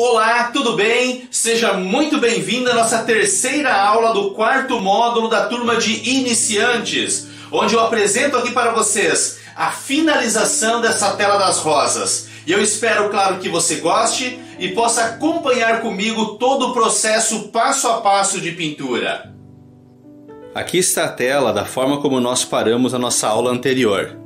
Olá, tudo bem? Seja muito bem-vindo à nossa terceira aula do quarto módulo da turma de iniciantes, onde eu apresento aqui para vocês a finalização dessa tela das rosas. E eu espero, claro, que você goste e possa acompanhar comigo todo o processo passo a passo de pintura. Aqui está a tela da forma como nós paramos a nossa aula anterior.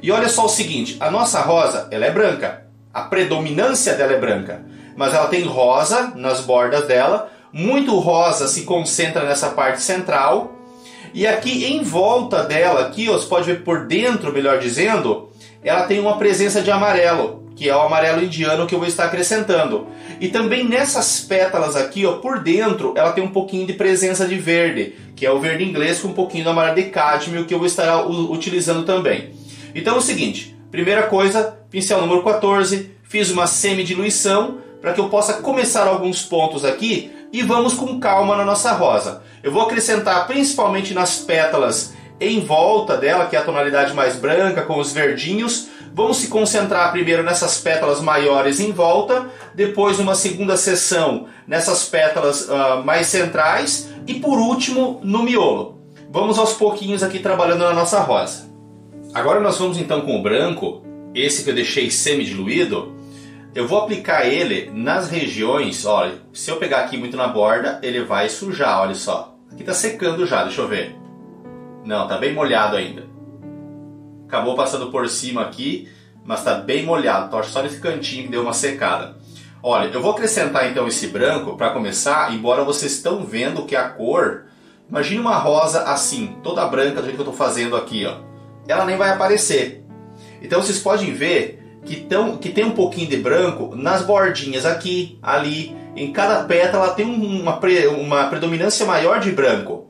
E olha só o seguinte, a nossa rosa, ela é branca. A predominância dela é branca mas ela tem rosa nas bordas dela, muito rosa se concentra nessa parte central. E aqui em volta dela, aqui ó, você pode ver por dentro, melhor dizendo, ela tem uma presença de amarelo, que é o amarelo indiano que eu vou estar acrescentando. E também nessas pétalas aqui, ó, por dentro, ela tem um pouquinho de presença de verde, que é o verde inglês com um pouquinho do amarelo de cádmio que eu vou estar utilizando também. Então é o seguinte, primeira coisa, pincel número 14, fiz uma semi-diluição, para que eu possa começar alguns pontos aqui e vamos com calma na nossa rosa. Eu vou acrescentar principalmente nas pétalas em volta dela, que é a tonalidade mais branca com os verdinhos. Vamos se concentrar primeiro nessas pétalas maiores em volta, depois numa segunda sessão nessas pétalas uh, mais centrais e por último no miolo. Vamos aos pouquinhos aqui trabalhando na nossa rosa. Agora nós vamos então com o branco, esse que eu deixei semi-diluído, eu vou aplicar ele nas regiões, olha, se eu pegar aqui muito na borda, ele vai sujar, olha só. Aqui tá secando já, deixa eu ver. Não, tá bem molhado ainda. Acabou passando por cima aqui, mas tá bem molhado. Então, só nesse cantinho que deu uma secada. Olha, eu vou acrescentar então esse branco para começar, embora vocês estão vendo que a cor, imagine uma rosa assim, toda branca do jeito que eu estou fazendo aqui, ó. Ela nem vai aparecer. Então vocês podem ver que, tão, que tem um pouquinho de branco nas bordinhas aqui, ali. Em cada pétala tem uma, uma predominância maior de branco.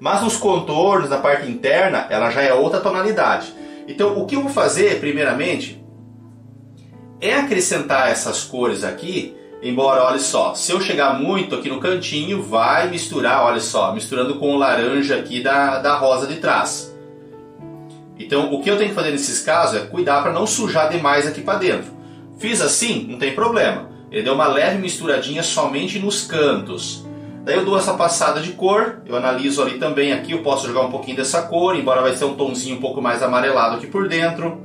Mas nos contornos, na parte interna, ela já é outra tonalidade. Então o que eu vou fazer, primeiramente, é acrescentar essas cores aqui. Embora, olha só, se eu chegar muito aqui no cantinho, vai misturar, olha só, misturando com o laranja aqui da, da rosa de trás. Então, o que eu tenho que fazer nesses casos é cuidar para não sujar demais aqui para dentro. Fiz assim, não tem problema. Ele deu uma leve misturadinha somente nos cantos. Daí eu dou essa passada de cor, eu analiso ali também aqui, eu posso jogar um pouquinho dessa cor, embora vai ser um tomzinho um pouco mais amarelado aqui por dentro.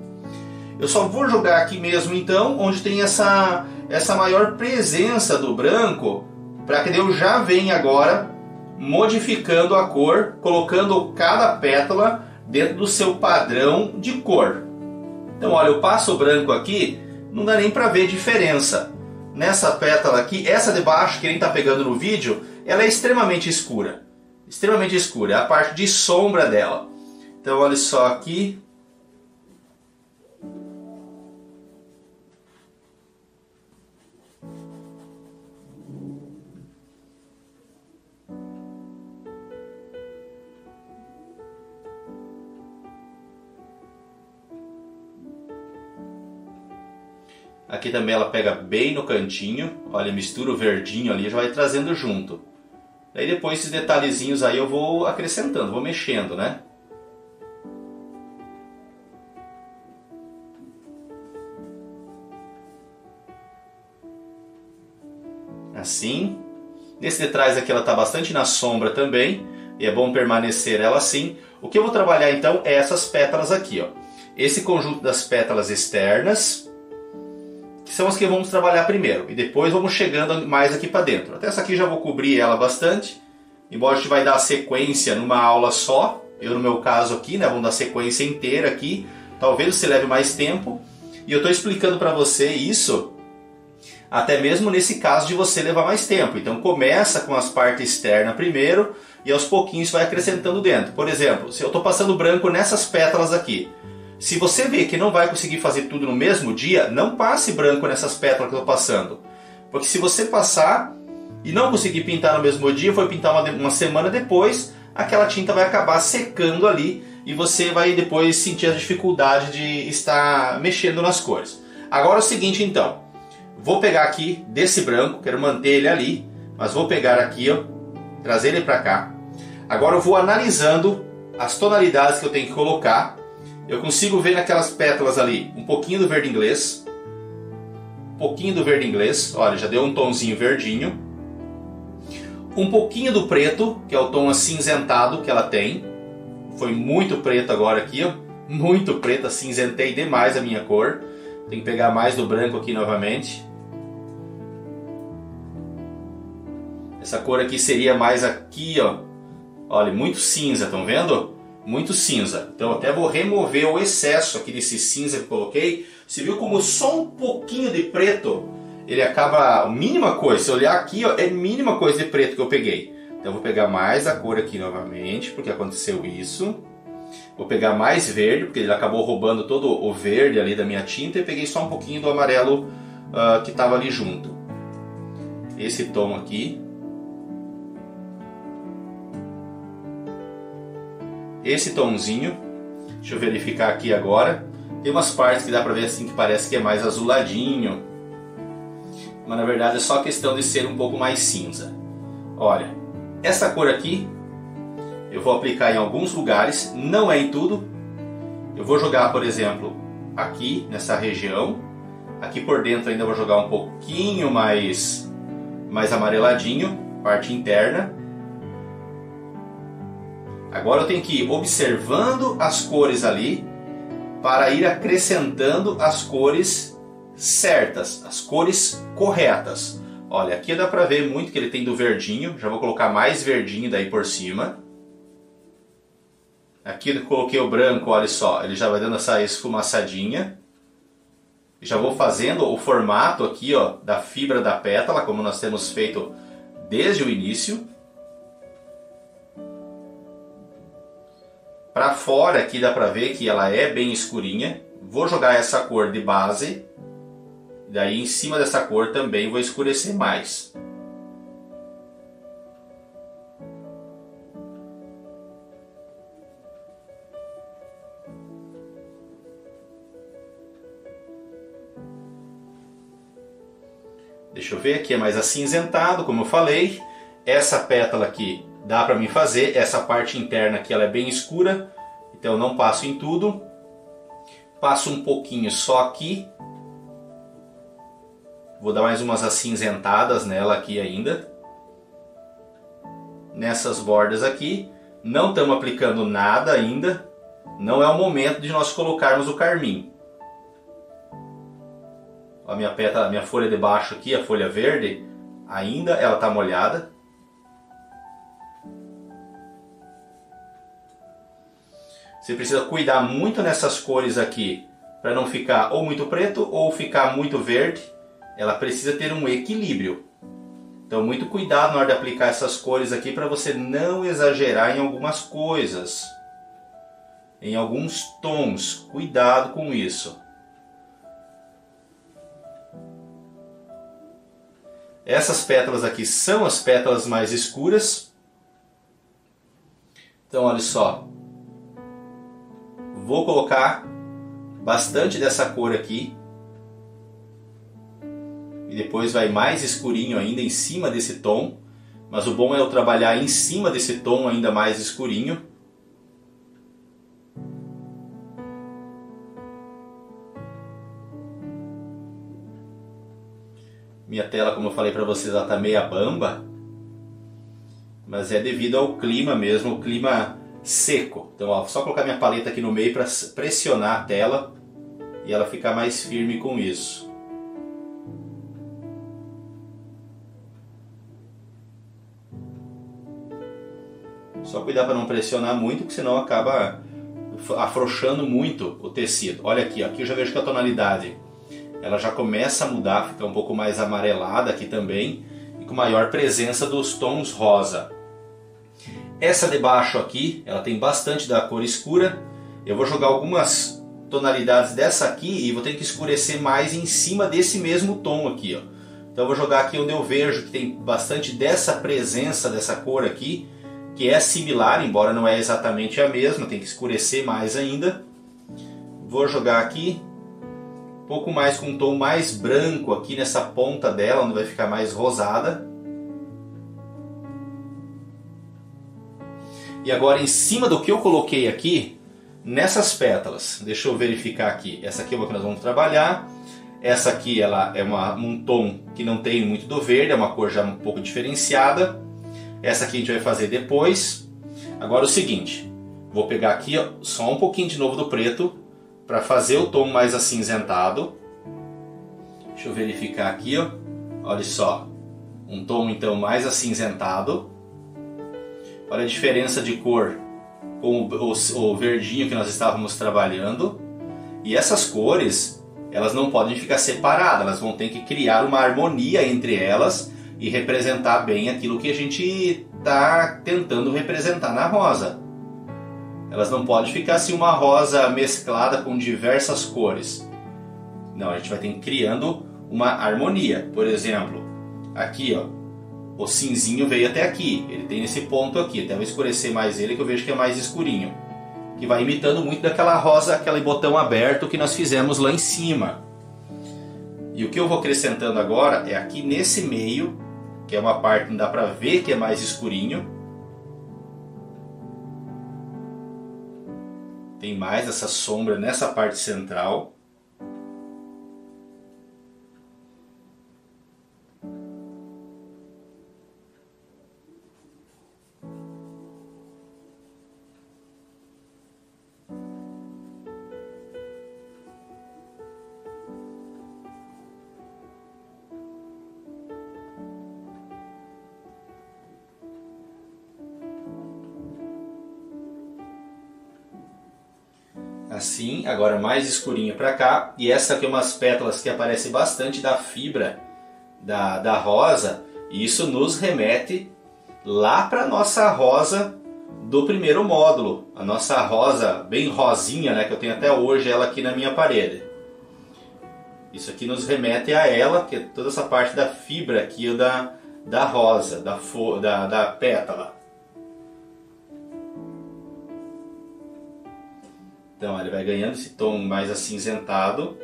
Eu só vou jogar aqui mesmo então, onde tem essa, essa maior presença do branco, para que eu já venha agora modificando a cor, colocando cada pétala dentro do seu padrão de cor. Então, olha, eu passo o branco aqui, não dá nem para ver diferença. Nessa pétala aqui, essa de baixo, que nem está pegando no vídeo, ela é extremamente escura. Extremamente escura, é a parte de sombra dela. Então, olha só aqui, Aqui também ela pega bem no cantinho, olha, mistura o verdinho ali, já vai trazendo junto. Daí depois esses detalhezinhos aí eu vou acrescentando, vou mexendo, né? Assim. Nesse de trás aqui ela está bastante na sombra também, e é bom permanecer ela assim. O que eu vou trabalhar então é essas pétalas aqui, ó. Esse conjunto das pétalas externas, que são as que vamos trabalhar primeiro. E depois vamos chegando mais aqui para dentro. Até essa aqui já vou cobrir ela bastante. Embora a gente vai dar sequência numa aula só. Eu no meu caso aqui, né, vamos dar sequência inteira aqui. Talvez você leve mais tempo. E eu estou explicando para você isso até mesmo nesse caso de você levar mais tempo. Então começa com as partes externas primeiro e aos pouquinhos vai acrescentando dentro. Por exemplo, se eu estou passando branco nessas pétalas aqui, se você vê que não vai conseguir fazer tudo no mesmo dia, não passe branco nessas pétalas que eu estou passando. Porque se você passar e não conseguir pintar no mesmo dia, foi pintar uma, uma semana depois, aquela tinta vai acabar secando ali e você vai depois sentir a dificuldade de estar mexendo nas cores. Agora é o seguinte então, vou pegar aqui desse branco, quero manter ele ali, mas vou pegar aqui, ó, trazer ele para cá. Agora eu vou analisando as tonalidades que eu tenho que colocar eu consigo ver naquelas pétalas ali um pouquinho do verde inglês, pouquinho do verde inglês, olha, já deu um tomzinho verdinho. Um pouquinho do preto, que é o tom acinzentado que ela tem. Foi muito preto agora aqui, ó. Muito preto, acinzentei demais a minha cor. Tem que pegar mais do branco aqui novamente. Essa cor aqui seria mais aqui, ó. Olha, muito cinza, estão vendo? Muito cinza. Então até vou remover o excesso aqui desse cinza que coloquei. Você viu como só um pouquinho de preto, ele acaba, mínima coisa, se olhar aqui, ó, é mínima coisa de preto que eu peguei. Então vou pegar mais a cor aqui novamente, porque aconteceu isso. Vou pegar mais verde, porque ele acabou roubando todo o verde ali da minha tinta e peguei só um pouquinho do amarelo uh, que estava ali junto. Esse tom aqui. Esse tomzinho. Deixa eu verificar aqui agora. Tem umas partes que dá pra ver assim que parece que é mais azuladinho. Mas na verdade é só questão de ser um pouco mais cinza. Olha, essa cor aqui eu vou aplicar em alguns lugares, não é em tudo. Eu vou jogar, por exemplo, aqui nessa região. Aqui por dentro ainda vou jogar um pouquinho mais, mais amareladinho, parte interna. Agora eu tenho que ir observando as cores ali para ir acrescentando as cores certas, as cores corretas. Olha, aqui dá para ver muito que ele tem do verdinho, já vou colocar mais verdinho daí por cima. Aqui eu coloquei o branco, olha só, ele já vai dando essa esfumaçadinha. Já vou fazendo o formato aqui ó, da fibra da pétala, como nós temos feito desde o início. Para fora aqui dá para ver que ela é bem escurinha. Vou jogar essa cor de base. Daí em cima dessa cor também vou escurecer mais. Deixa eu ver, aqui é mais acinzentado, como eu falei. Essa pétala aqui dá para mim fazer. Essa parte interna aqui ela é bem escura, então eu não passo em tudo. Passo um pouquinho só aqui. Vou dar mais umas acinzentadas nela aqui ainda. Nessas bordas aqui. Não estamos aplicando nada ainda. Não é o momento de nós colocarmos o carmim. A minha pétala, a minha folha de baixo aqui, a folha verde, ainda ela está molhada. Você precisa cuidar muito nessas cores aqui para não ficar ou muito preto ou ficar muito verde. Ela precisa ter um equilíbrio. Então muito cuidado na hora de aplicar essas cores aqui para você não exagerar em algumas coisas. Em alguns tons. Cuidado com isso. Essas pétalas aqui são as pétalas mais escuras. Então olha só, Vou colocar bastante dessa cor aqui. E depois vai mais escurinho ainda em cima desse tom. Mas o bom é eu trabalhar em cima desse tom ainda mais escurinho. Minha tela, como eu falei para vocês, ela tá meia bamba. Mas é devido ao clima mesmo, o clima seco. Então, ó, só colocar minha paleta aqui no meio para pressionar a tela e ela ficar mais firme com isso. Só cuidar para não pressionar muito, porque senão acaba afrouxando muito o tecido. Olha aqui, aqui eu já vejo que a tonalidade ela já começa a mudar, fica um pouco mais amarelada aqui também e com maior presença dos tons rosa. Essa de baixo aqui, ela tem bastante da cor escura. Eu vou jogar algumas tonalidades dessa aqui e vou ter que escurecer mais em cima desse mesmo tom aqui. Ó. Então eu vou jogar aqui onde eu vejo que tem bastante dessa presença dessa cor aqui, que é similar, embora não é exatamente a mesma, tem que escurecer mais ainda. Vou jogar aqui um pouco mais com um tom mais branco aqui nessa ponta dela, onde vai ficar mais rosada. E agora em cima do que eu coloquei aqui, nessas pétalas, deixa eu verificar aqui, essa aqui é uma que nós vamos trabalhar, Essa aqui ela é uma, um tom que não tem muito do verde, é uma cor já um pouco diferenciada. Essa aqui a gente vai fazer depois. Agora o seguinte, vou pegar aqui ó, só um pouquinho de novo do preto para fazer o tom mais acinzentado. Deixa eu verificar aqui, ó. olha só, um tom então mais acinzentado. Olha a diferença de cor com o, o, o verdinho que nós estávamos trabalhando. E essas cores, elas não podem ficar separadas, elas vão ter que criar uma harmonia entre elas e representar bem aquilo que a gente está tentando representar na rosa. Elas não podem ficar assim uma rosa mesclada com diversas cores. Não, a gente vai ter que criando uma harmonia. Por exemplo, aqui ó, o cinzinho veio até aqui. Ele tem esse ponto aqui. Até vou escurecer mais ele que eu vejo que é mais escurinho. Que vai imitando muito daquela rosa, aquele botão aberto que nós fizemos lá em cima. E o que eu vou acrescentando agora é aqui nesse meio, que é uma parte que dá pra ver que é mais escurinho. Tem mais essa sombra nessa parte central. Agora mais escurinho para cá. E essa aqui é umas pétalas que aparece bastante da fibra da, da rosa. E isso nos remete lá para nossa rosa do primeiro módulo. A nossa rosa bem rosinha, né, que eu tenho até hoje ela aqui na minha parede. Isso aqui nos remete a ela, que é toda essa parte da fibra aqui da, da rosa, da, da, da pétala. Então ele vai ganhando esse tom mais acinzentado.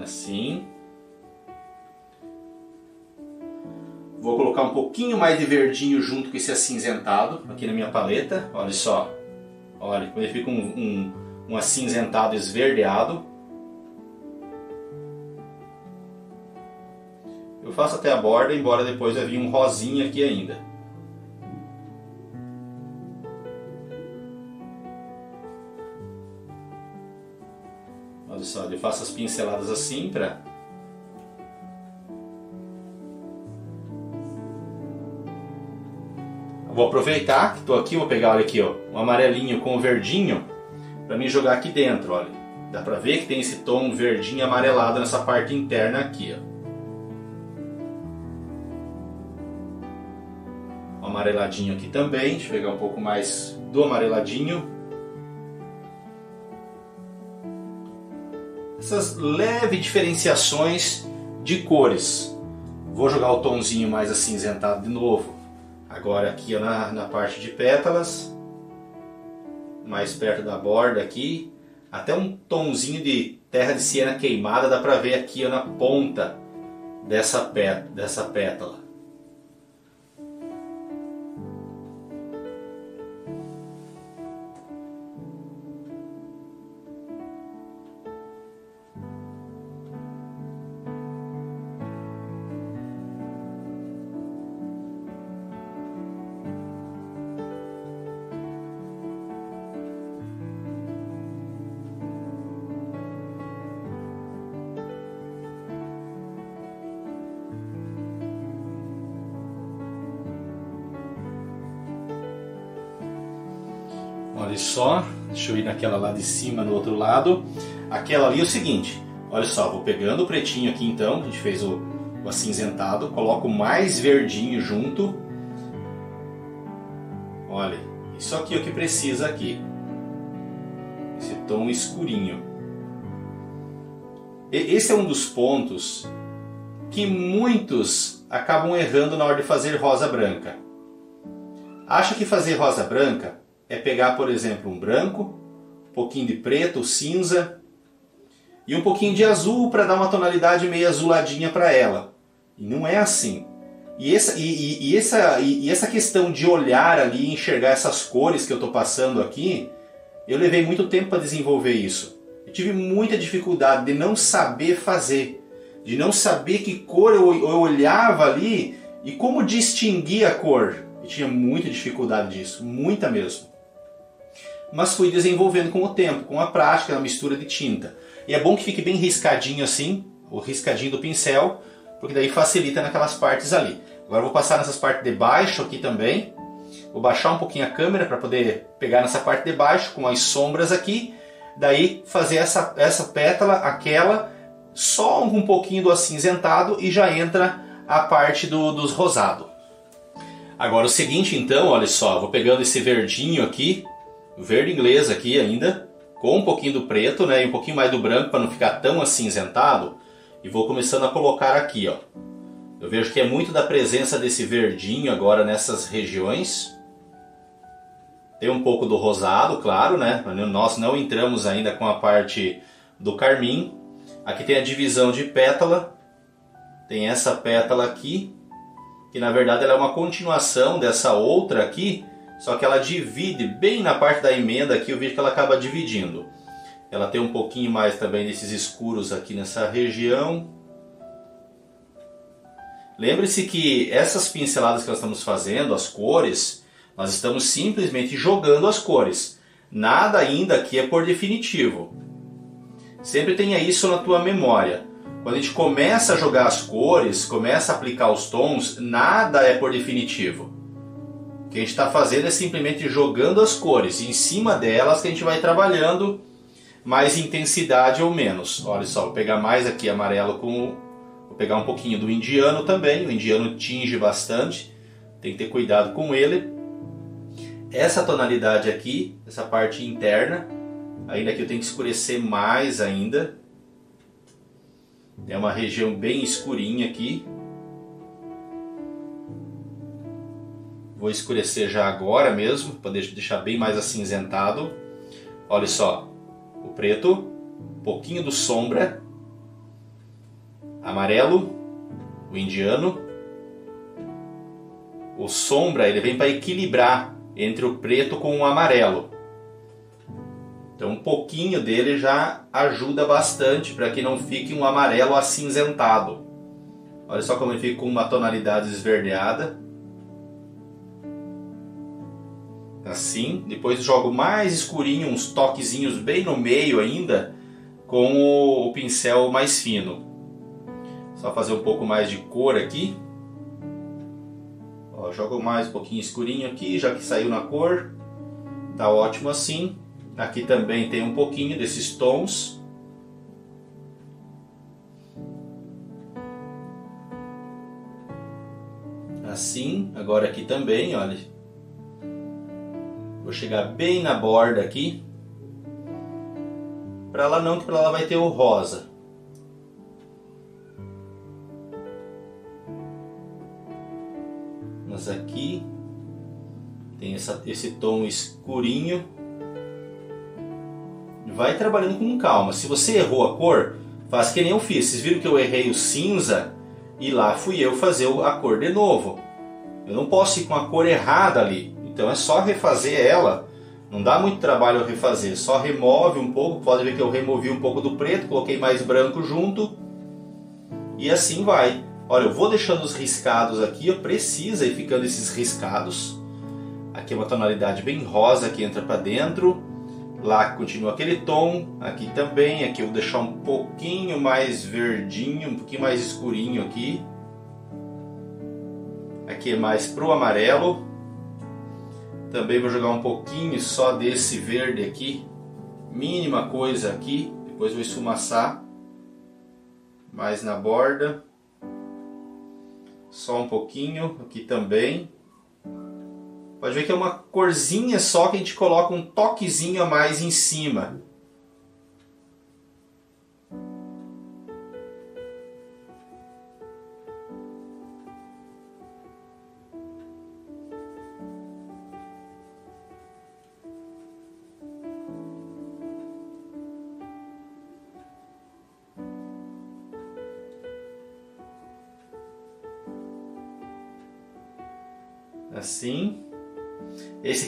Assim. Vou colocar um pouquinho mais de verdinho junto com esse acinzentado aqui na minha paleta. Olha só. Olha como ele fica um, um, um acinzentado esverdeado. Eu faço até a borda, embora depois vai vir um rosinha aqui ainda. Só, eu faço as pinceladas assim para Vou aproveitar que estou aqui, vou pegar, olha aqui, ó, um amarelinho com o verdinho para me jogar aqui dentro, olha. Dá para ver que tem esse tom verdinho amarelado nessa parte interna aqui, ó. Um amareladinho aqui também, deixa eu pegar um pouco mais do amareladinho. Essas leves diferenciações de cores. Vou jogar o tomzinho mais acinzentado de novo. Agora aqui na, na parte de pétalas, mais perto da borda aqui, até um tomzinho de terra de siena queimada dá para ver aqui na ponta dessa, pé, dessa pétala. Olha só, deixa eu ir naquela lá de cima no outro lado. Aquela ali é o seguinte, olha só, vou pegando o pretinho aqui então, a gente fez o, o acinzentado, coloco mais verdinho junto. Olha, isso aqui é o que precisa aqui. Esse tom escurinho. E, esse é um dos pontos que muitos acabam errando na hora de fazer rosa branca. Acha que fazer rosa branca é pegar, por exemplo, um branco, um pouquinho de preto, cinza e um pouquinho de azul para dar uma tonalidade meio azuladinha para ela. E não é assim. E essa, e, e, e essa, e, essa questão de olhar ali e enxergar essas cores que eu estou passando aqui, Eu levei muito tempo para desenvolver isso. Eu tive muita dificuldade de não saber fazer, de não saber que cor eu, eu olhava ali e como distinguir a cor. Eu tinha muita dificuldade disso, muita mesmo. Mas fui desenvolvendo com o tempo, com a prática, a mistura de tinta. E é bom que fique bem riscadinho assim, o riscadinho do pincel, porque daí facilita naquelas partes ali. Agora vou passar nessas partes de baixo aqui também. Vou baixar um pouquinho a câmera para poder pegar nessa parte de baixo com as sombras aqui. Daí fazer essa, essa pétala, aquela, só um pouquinho do acinzentado e já entra a parte do, dos rosado. Agora o seguinte então, olha só, vou pegando esse verdinho aqui, verde inglês aqui ainda, com um pouquinho do preto, né, e um pouquinho mais do branco para não ficar tão acinzentado, e vou começando a colocar aqui, ó. Eu vejo que é muito da presença desse verdinho agora nessas regiões. Tem um pouco do rosado, claro, né? Nós não entramos ainda com a parte do carmim. Aqui tem a divisão de pétala. Tem essa pétala aqui, que na verdade ela é uma continuação dessa outra aqui, só que ela divide bem na parte da emenda aqui, eu vejo que ela acaba dividindo. Ela tem um pouquinho mais também desses escuros aqui nessa região. Lembre-se que essas pinceladas que nós estamos fazendo, as cores, nós estamos simplesmente jogando as cores. Nada ainda aqui é por definitivo. Sempre tenha isso na tua memória. Quando a gente começa a jogar as cores, começa a aplicar os tons, nada é por definitivo. O que a gente está fazendo é simplesmente jogando as cores. Em cima delas que a gente vai trabalhando mais intensidade ou menos. Olha só, vou pegar mais aqui amarelo com Vou pegar um pouquinho do indiano também, o indiano tinge bastante, tem que ter cuidado com ele. Essa tonalidade aqui, essa parte interna, ainda que eu tenho que escurecer mais ainda. É uma região bem escurinha aqui. Vou escurecer já agora mesmo, para deixar bem mais acinzentado. Olha só, o preto, um pouquinho do sombra amarelo, o indiano. O sombra ele vem para equilibrar entre o preto com o amarelo. Então um pouquinho dele já ajuda bastante para que não fique um amarelo acinzentado. Olha só como ele fica com uma tonalidade esverdeada. Assim, depois jogo mais escurinho, uns toquezinhos bem no meio ainda, com o pincel mais fino. Só fazer um pouco mais de cor aqui. Ó, jogo mais um pouquinho escurinho aqui, já que saiu na cor. Tá ótimo assim. Aqui também tem um pouquinho desses tons. Assim, agora aqui também, olha. Vou chegar bem na borda aqui. Para lá não, que para lá vai ter o rosa. aqui. Tem essa, esse tom escurinho. Vai trabalhando com calma. Se você errou a cor, faz que nem eu fiz. Vocês viram que eu errei o cinza e lá fui eu fazer a cor de novo. Eu não posso ir com a cor errada ali. Então é só refazer ela. Não dá muito trabalho refazer. Só remove um pouco. Pode ver que eu removi um pouco do preto, coloquei mais branco junto. E assim vai. Olha, eu vou deixando os riscados aqui, eu precisa ir ficando esses riscados. Aqui é uma tonalidade bem rosa que entra para dentro. Lá continua aquele tom, aqui também, aqui eu vou deixar um pouquinho mais verdinho, um pouquinho mais escurinho aqui. Aqui é mais pro amarelo. Também vou jogar um pouquinho só desse verde aqui, mínima coisa aqui, depois vou esfumaçar mais na borda. Só um pouquinho aqui também. Pode ver que é uma corzinha só que a gente coloca um toquezinho a mais em cima.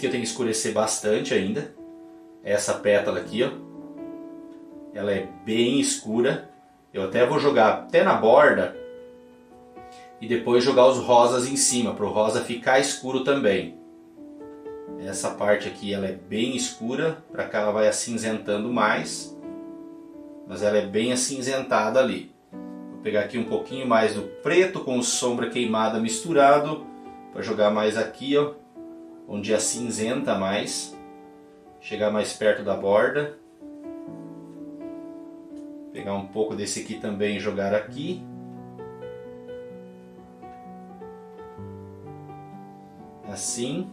Aqui eu tenho que escurecer bastante ainda. essa pétala aqui, ó. Ela é bem escura. Eu até vou jogar até na borda e depois jogar os rosas em cima, para o rosa ficar escuro também. Essa parte aqui ela é bem escura, para cá ela vai acinzentando mais, mas ela é bem acinzentada ali. Vou pegar aqui um pouquinho mais do preto com sombra queimada misturado, para jogar mais aqui, ó, onde acinzenta mais. Chegar mais perto da borda. Pegar um pouco desse aqui também e jogar aqui. assim.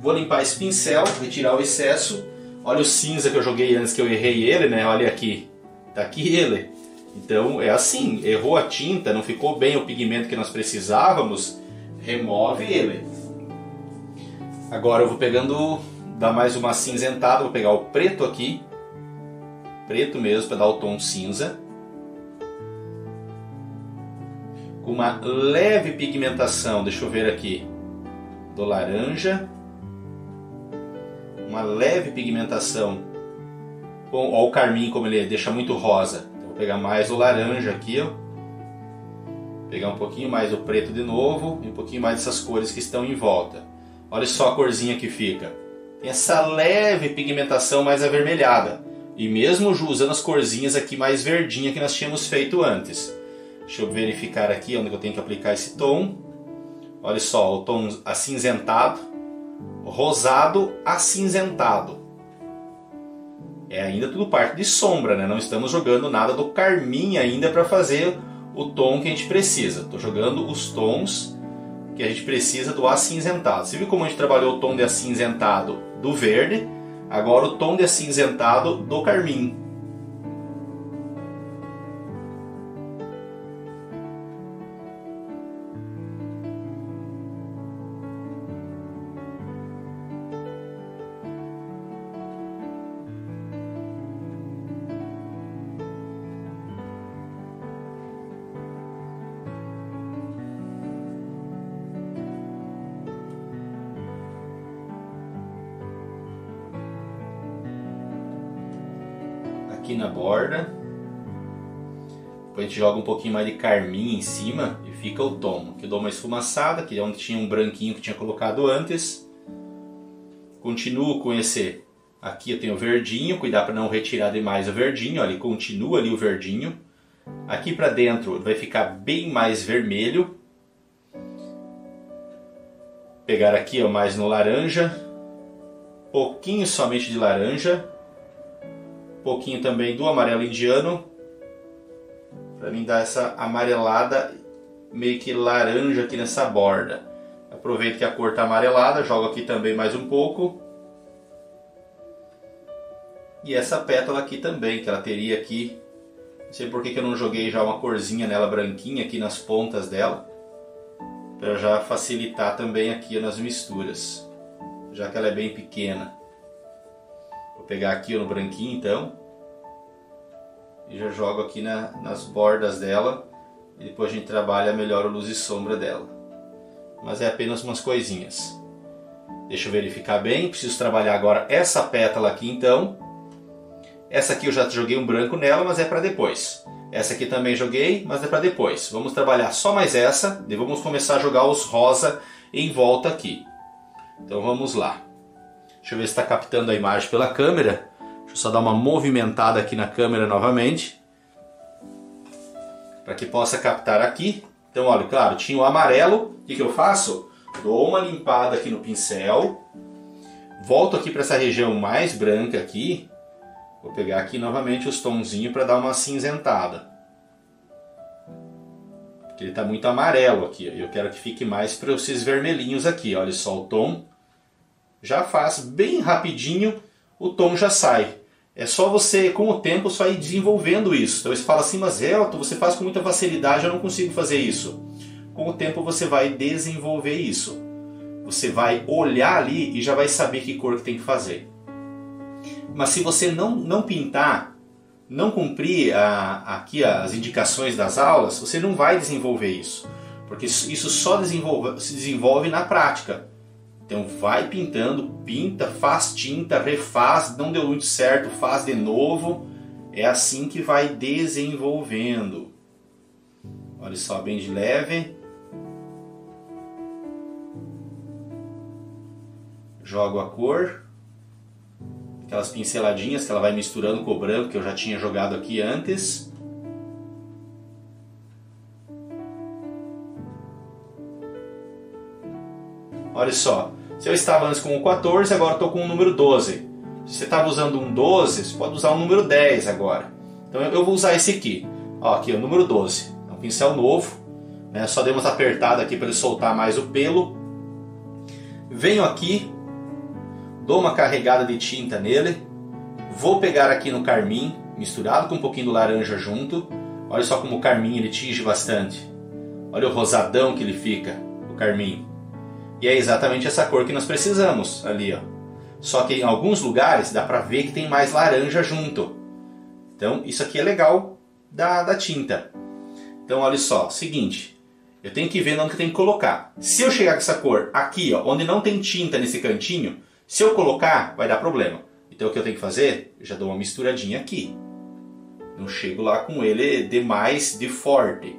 Vou limpar esse pincel, retirar o excesso. Olha o cinza que eu joguei antes que eu errei ele, né? Olha aqui. Tá aqui ele. Então é assim, errou a tinta, não ficou bem o pigmento que nós precisávamos, remove ele. Agora eu vou pegando, dar mais uma cinzentada, vou pegar o preto aqui preto mesmo para dar o tom cinza. Com uma leve pigmentação, deixa eu ver aqui, do laranja. Uma leve pigmentação com ó, o carmim como ele deixa muito rosa. Pegar mais o laranja aqui, ó. Pegar um pouquinho mais do preto de novo e um pouquinho mais dessas cores que estão em volta. Olha só a corzinha que fica. Tem essa leve pigmentação mais avermelhada. E mesmo usando as corzinhas aqui mais verdinha que nós tínhamos feito antes. Deixa eu verificar aqui onde eu tenho que aplicar esse tom. Olha só, o tom acinzentado, rosado acinzentado. É ainda tudo parte de sombra, né? Não estamos jogando nada do carmim ainda para fazer o tom que a gente precisa. Estou jogando os tons que a gente precisa do acinzentado. Você viu como a gente trabalhou o tom de acinzentado do verde? Agora o tom de acinzentado do carmim. Gente joga um pouquinho mais de carmim em cima e fica o tom. Aqui eu dou uma esfumaçada, que é onde tinha um branquinho que tinha colocado antes. Continuo com esse aqui eu tenho o verdinho, cuidar para não retirar demais o verdinho, olha, continua ali o verdinho. Aqui para dentro vai ficar bem mais vermelho. Pegar aqui ó, mais no laranja, pouquinho somente de laranja pouquinho também do amarelo indiano, para mim dar essa amarelada meio que laranja aqui nessa borda. Aproveito que a cor está amarelada, jogo aqui também mais um pouco. E essa pétala aqui também, que ela teria aqui, não sei por que, que eu não joguei já uma corzinha nela branquinha aqui nas pontas dela, para já facilitar também aqui nas misturas, já que ela é bem pequena. Vou pegar aqui no branquinho então. E já jogo aqui na, nas bordas dela. E depois a gente trabalha melhor a luz e sombra dela. Mas é apenas umas coisinhas. Deixa eu verificar bem. Preciso trabalhar agora essa pétala aqui então. Essa aqui eu já joguei um branco nela, mas é para depois. Essa aqui também joguei, mas é para depois. Vamos trabalhar só mais essa. E vamos começar a jogar os rosa em volta aqui. Então vamos lá. Deixa eu ver se está captando a imagem pela câmera. Deixa eu só dar uma movimentada aqui na câmera novamente. Para que possa captar aqui. Então, olha, claro, tinha o amarelo. O que, que eu faço? Dou uma limpada aqui no pincel. Volto aqui para essa região mais branca aqui. Vou pegar aqui novamente os tonzinhos para dar uma cinzentada. Porque ele está muito amarelo aqui. Eu quero que fique mais para esses vermelhinhos aqui. Olha só o tom já faz bem rapidinho, o tom já sai. É só você, com o tempo, só ir desenvolvendo isso. Então você fala assim, mas Elton, você faz com muita facilidade, eu não consigo fazer isso. Com o tempo você vai desenvolver isso. Você vai olhar ali e já vai saber que cor que tem que fazer. Mas se você não, não pintar, não cumprir a, aqui as indicações das aulas, você não vai desenvolver isso. porque isso só desenvolve, se desenvolve na prática. Então vai pintando, pinta, faz tinta, refaz, não deu muito certo, faz de novo. É assim que vai desenvolvendo. Olha só, bem de leve. Jogo a cor. Aquelas pinceladinhas que ela vai misturando com o branco que eu já tinha jogado aqui antes. Olha só, se eu estava antes com o 14, agora estou com o número 12. Se você estava usando um 12, você pode usar o número 10 agora. Então eu vou usar esse aqui. Ó, aqui é o número 12. É um pincel novo. Né? Só demos apertada aqui para ele soltar mais o pelo. Venho aqui, dou uma carregada de tinta nele. Vou pegar aqui no carmim, misturado com um pouquinho do laranja junto. Olha só como o carmim ele tinge bastante. Olha o rosadão que ele fica, o carmim. E é exatamente essa cor que nós precisamos ali, ó. Só que em alguns lugares dá para ver que tem mais laranja junto. Então isso aqui é legal da, da tinta. Então olha só, seguinte, eu tenho que ver onde que tenho que colocar. Se eu chegar com essa cor aqui, ó, onde não tem tinta nesse cantinho, se eu colocar, vai dar problema. Então o que eu tenho que fazer? Eu já dou uma misturadinha aqui. Não chego lá com ele demais de forte.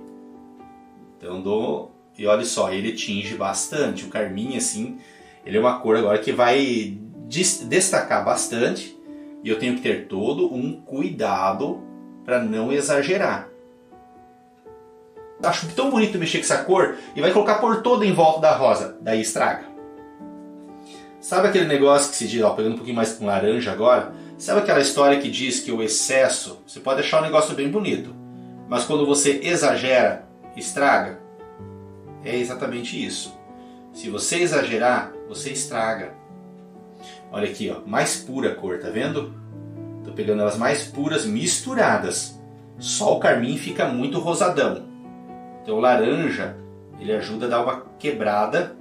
Então dou e olha só, ele tinge bastante. O carmim, assim, ele é uma cor agora que vai destacar bastante. E eu tenho que ter todo um cuidado para não exagerar. Acho tão bonito mexer com essa cor e vai colocar por toda em volta da rosa. Daí estraga. Sabe aquele negócio que se diz, ó, pegando um pouquinho mais com laranja agora? Sabe aquela história que diz que o excesso, você pode deixar um negócio bem bonito, mas quando você exagera, estraga? É exatamente isso. Se você exagerar, você estraga. Olha aqui, ó, mais pura cor, tá vendo? Tô pegando elas mais puras misturadas. Só o carmim fica muito rosadão. Então o laranja, ele ajuda a dar uma quebrada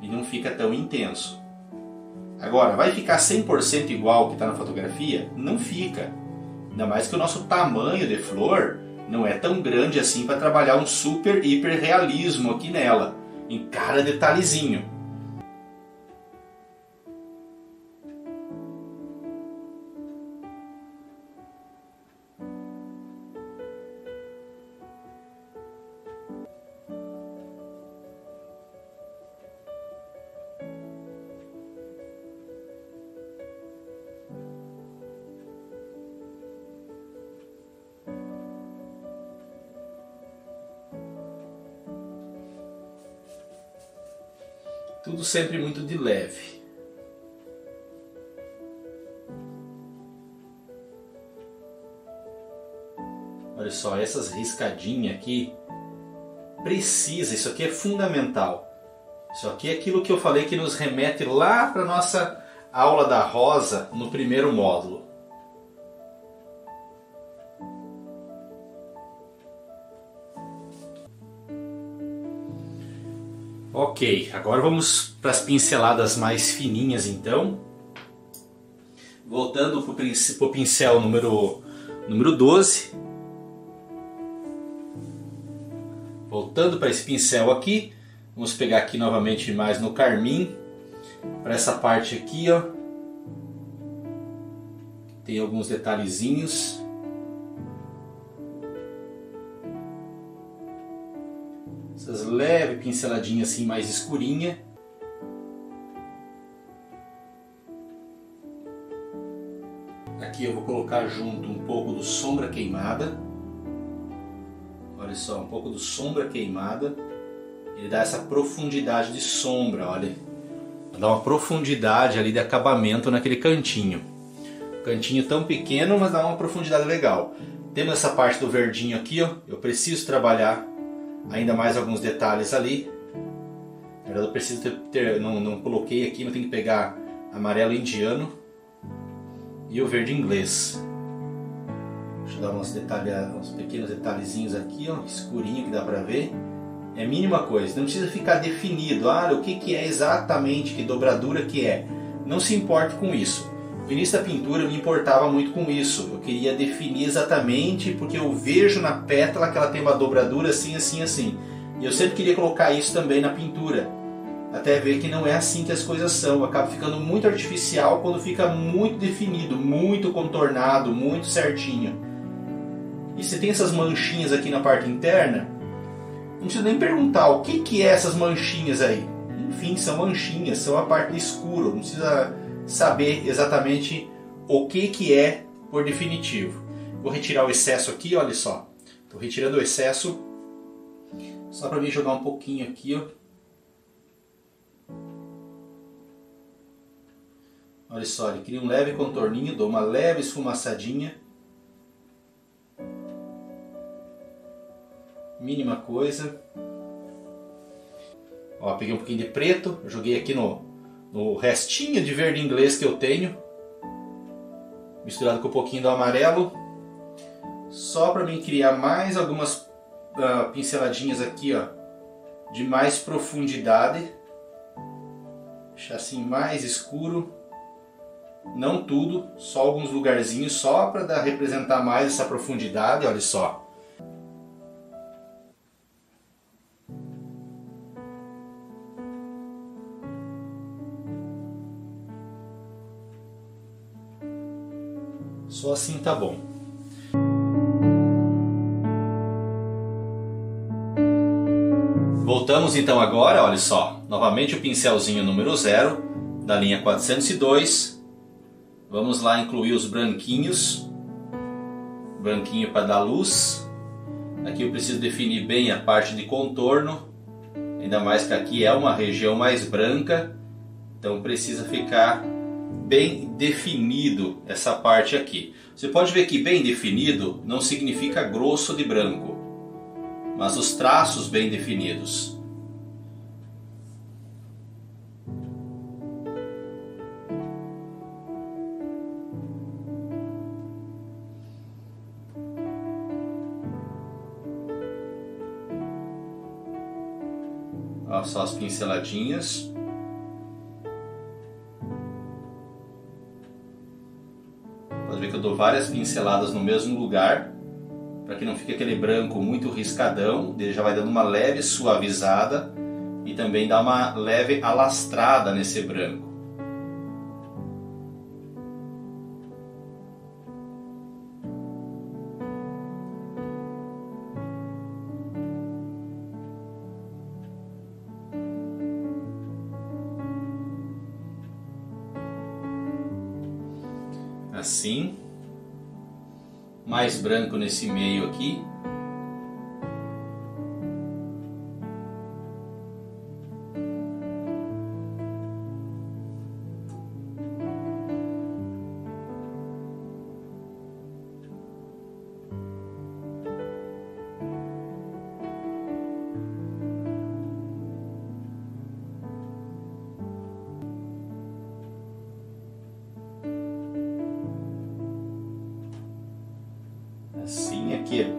e não fica tão intenso. Agora, vai ficar 100% igual que está na fotografia? Não fica. Ainda mais que o nosso tamanho de flor não é tão grande assim para trabalhar um super hiper realismo aqui nela, em cada detalhezinho. Tudo sempre muito de leve. Olha só, essas riscadinhas aqui precisa, isso aqui é fundamental. Isso aqui é aquilo que eu falei que nos remete lá para nossa aula da rosa no primeiro módulo. Ok, agora vamos para as pinceladas mais fininhas então. Voltando para o pincel número, número 12. Voltando para esse pincel aqui, vamos pegar aqui novamente mais no carmim, para essa parte aqui, ó. Tem alguns detalhezinhos. Pinceladinha assim mais escurinha. Aqui eu vou colocar junto um pouco do sombra queimada. Olha só, um pouco do sombra queimada. Ele dá essa profundidade de sombra, olha. Dá uma profundidade ali de acabamento naquele cantinho. Cantinho tão pequeno, mas dá uma profundidade legal. Temos essa parte do verdinho aqui, ó. Eu preciso trabalhar ainda mais alguns detalhes ali. Na verdade eu preciso ter, ter não, não coloquei aqui, mas tem que pegar amarelo indiano e o verde inglês. Deixa eu dar uns, detalhes, uns pequenos detalhezinhos aqui, ó, escurinho que dá pra ver. É mínima coisa, não precisa ficar definido, ah, o que, que é exatamente, que dobradura que é. Não se importe com isso. No início da pintura eu me importava muito com isso. Eu queria definir exatamente porque eu vejo na pétala que ela tem uma dobradura assim, assim, assim. E eu sempre queria colocar isso também na pintura. Até ver que não é assim que as coisas são. Acaba ficando muito artificial quando fica muito definido, muito contornado, muito certinho. E se tem essas manchinhas aqui na parte interna, não precisa nem perguntar o que, que é essas manchinhas aí. Enfim, são manchinhas, são a parte escura. Não precisa saber exatamente o que, que é por definitivo. Vou retirar o excesso aqui, olha só. Estou retirando o excesso só para mim jogar um pouquinho aqui, ó. Olha só, ele cria um leve contorninho, dou uma leve esfumaçadinha. Mínima coisa. Ó, peguei um pouquinho de preto, joguei aqui no, no restinho de verde inglês que eu tenho, misturado com um pouquinho do amarelo, só para mim criar mais algumas uh, pinceladinhas aqui, ó, de mais profundidade, deixar assim mais escuro, não tudo, só alguns lugarzinhos, só para representar mais essa profundidade, olha só. Só assim tá bom. Voltamos então agora, olha só, novamente o pincelzinho número 0 da linha 402. Vamos lá incluir os branquinhos, branquinho para dar luz. Aqui eu preciso definir bem a parte de contorno, ainda mais que aqui é uma região mais branca, então precisa ficar bem definido essa parte aqui. Você pode ver que bem definido não significa grosso de branco, mas os traços bem definidos. Só as pinceladinhas. Dou várias pinceladas no mesmo lugar, para que não fique aquele branco muito riscadão, ele já vai dando uma leve suavizada e também dá uma leve alastrada nesse branco. Mais branco nesse meio aqui,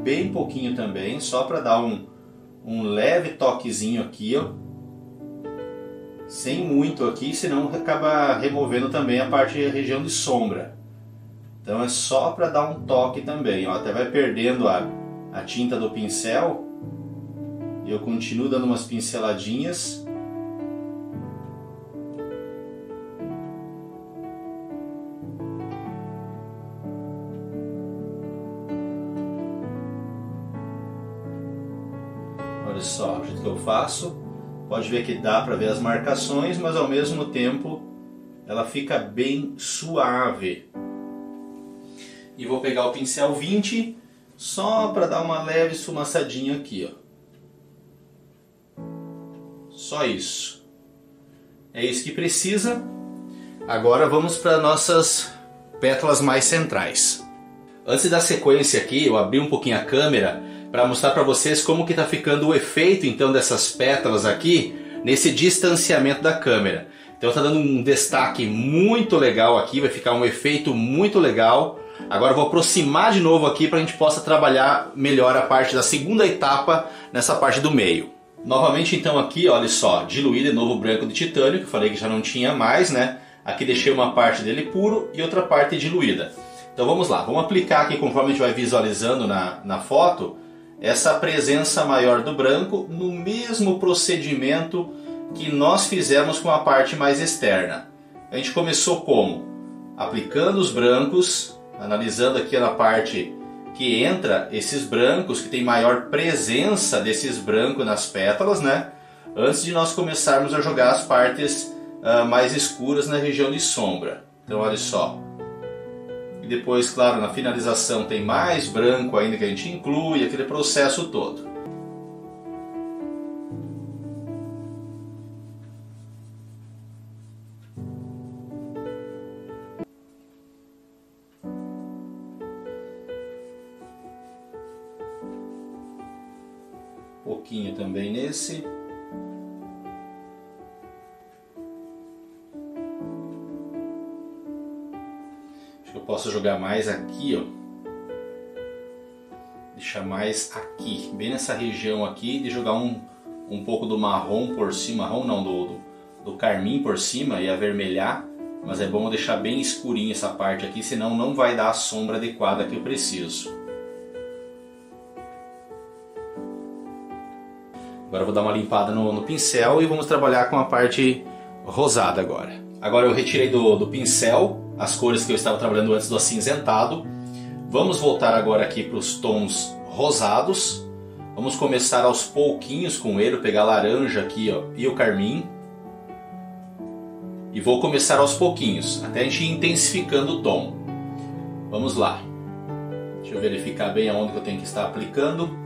bem pouquinho também, só para dar um, um leve toquezinho aqui, ó. Sem muito aqui, senão acaba removendo também a parte a região de sombra. Então é só para dar um toque também, ó. Até vai perdendo a, a tinta do pincel. Eu continuo dando umas pinceladinhas pode ver que dá para ver as marcações, mas ao mesmo tempo ela fica bem suave. E vou pegar o pincel 20 só para dar uma leve esfumaçadinha aqui, ó. Só isso. É isso que precisa. Agora vamos para nossas pétalas mais centrais. Antes da sequência aqui, eu abri um pouquinho a câmera para mostrar para vocês como que está ficando o efeito então dessas pétalas aqui nesse distanciamento da câmera. Então está dando um destaque muito legal aqui, vai ficar um efeito muito legal. Agora vou aproximar de novo aqui para a gente possa trabalhar melhor a parte da segunda etapa nessa parte do meio. Novamente então aqui, olha só, diluir de novo branco de titânio, que eu falei que já não tinha mais, né? Aqui deixei uma parte dele puro e outra parte diluída. Então vamos lá, vamos aplicar aqui conforme a gente vai visualizando na, na foto, essa presença maior do branco no mesmo procedimento que nós fizemos com a parte mais externa. A gente começou como? Aplicando os brancos, analisando aqui na parte que entra esses brancos, que tem maior presença desses brancos nas pétalas, né? Antes de nós começarmos a jogar as partes uh, mais escuras na região de sombra. Então olha só. E depois, claro, na finalização tem mais branco ainda que a gente inclui, aquele processo todo. pouquinho também nesse. Que eu posso jogar mais aqui, ó. Deixar mais aqui, bem nessa região aqui, de jogar um, um pouco do marrom por cima, marrom não, do, do, do carmim por cima e avermelhar. Mas é bom deixar bem escurinho essa parte aqui, senão não vai dar a sombra adequada que eu preciso. Agora vou dar uma limpada no, no, pincel e vamos trabalhar com a parte rosada agora. Agora eu retirei do, do pincel as cores que eu estava trabalhando antes do acinzentado. Vamos voltar agora aqui para os tons rosados. Vamos começar aos pouquinhos com ele, pegar laranja aqui ó, e o carmim. E vou começar aos pouquinhos, até a gente ir intensificando o tom. Vamos lá. Deixa eu verificar bem aonde que eu tenho que estar aplicando.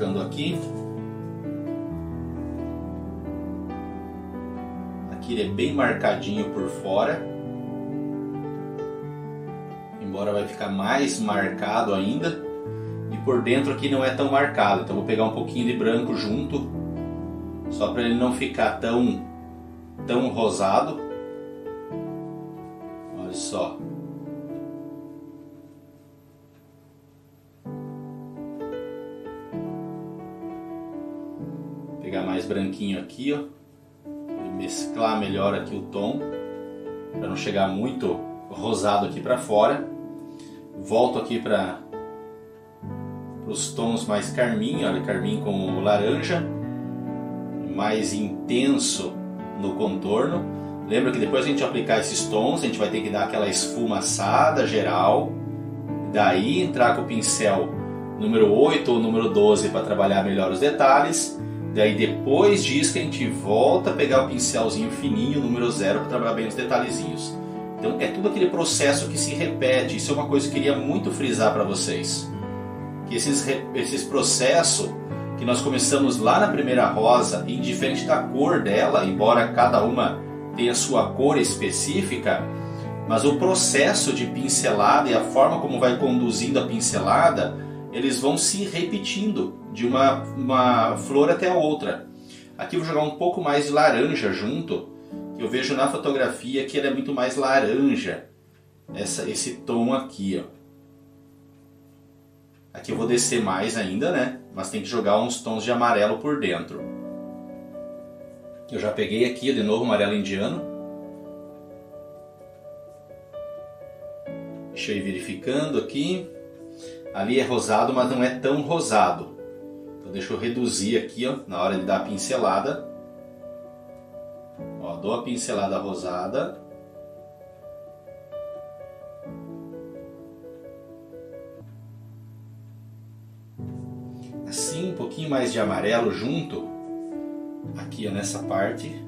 colocando aqui. Aqui ele é bem marcadinho por fora. Embora vai ficar mais marcado ainda. E por dentro aqui não é tão marcado. Então vou pegar um pouquinho de branco junto. Só para ele não ficar tão, tão rosado. Olha só. pegar mais branquinho aqui, ó, mesclar melhor aqui o tom, para não chegar muito rosado aqui para fora. Volto aqui para os tons mais carmim, olha, carmim com laranja, mais intenso no contorno. Lembra que depois a gente aplicar esses tons, a gente vai ter que dar aquela esfumaçada geral, daí entrar com o pincel número 8 ou número 12 para trabalhar melhor os detalhes Daí depois disso que a gente volta a pegar o pincelzinho fininho, número zero, para trabalhar bem os detalhezinhos. Então é tudo aquele processo que se repete. Isso é uma coisa que eu queria muito frisar para vocês. Que esses, esses processos que nós começamos lá na primeira rosa, indiferente da cor dela, embora cada uma tenha sua cor específica, mas o processo de pincelada e a forma como vai conduzindo a pincelada, eles vão se repetindo de uma, uma flor até a outra. Aqui vou jogar um pouco mais de laranja junto, que eu vejo na fotografia que ele é muito mais laranja, essa, esse tom aqui. Ó. Aqui eu vou descer mais ainda, né? Mas tem que jogar uns tons de amarelo por dentro. Eu já peguei aqui de novo amarelo indiano. Deixa eu ir verificando aqui. Ali é rosado, mas não é tão rosado. Então deixa eu reduzir aqui ó, na hora de dar a pincelada. Ó, dou a pincelada rosada. Assim, um pouquinho mais de amarelo junto, aqui ó, nessa parte.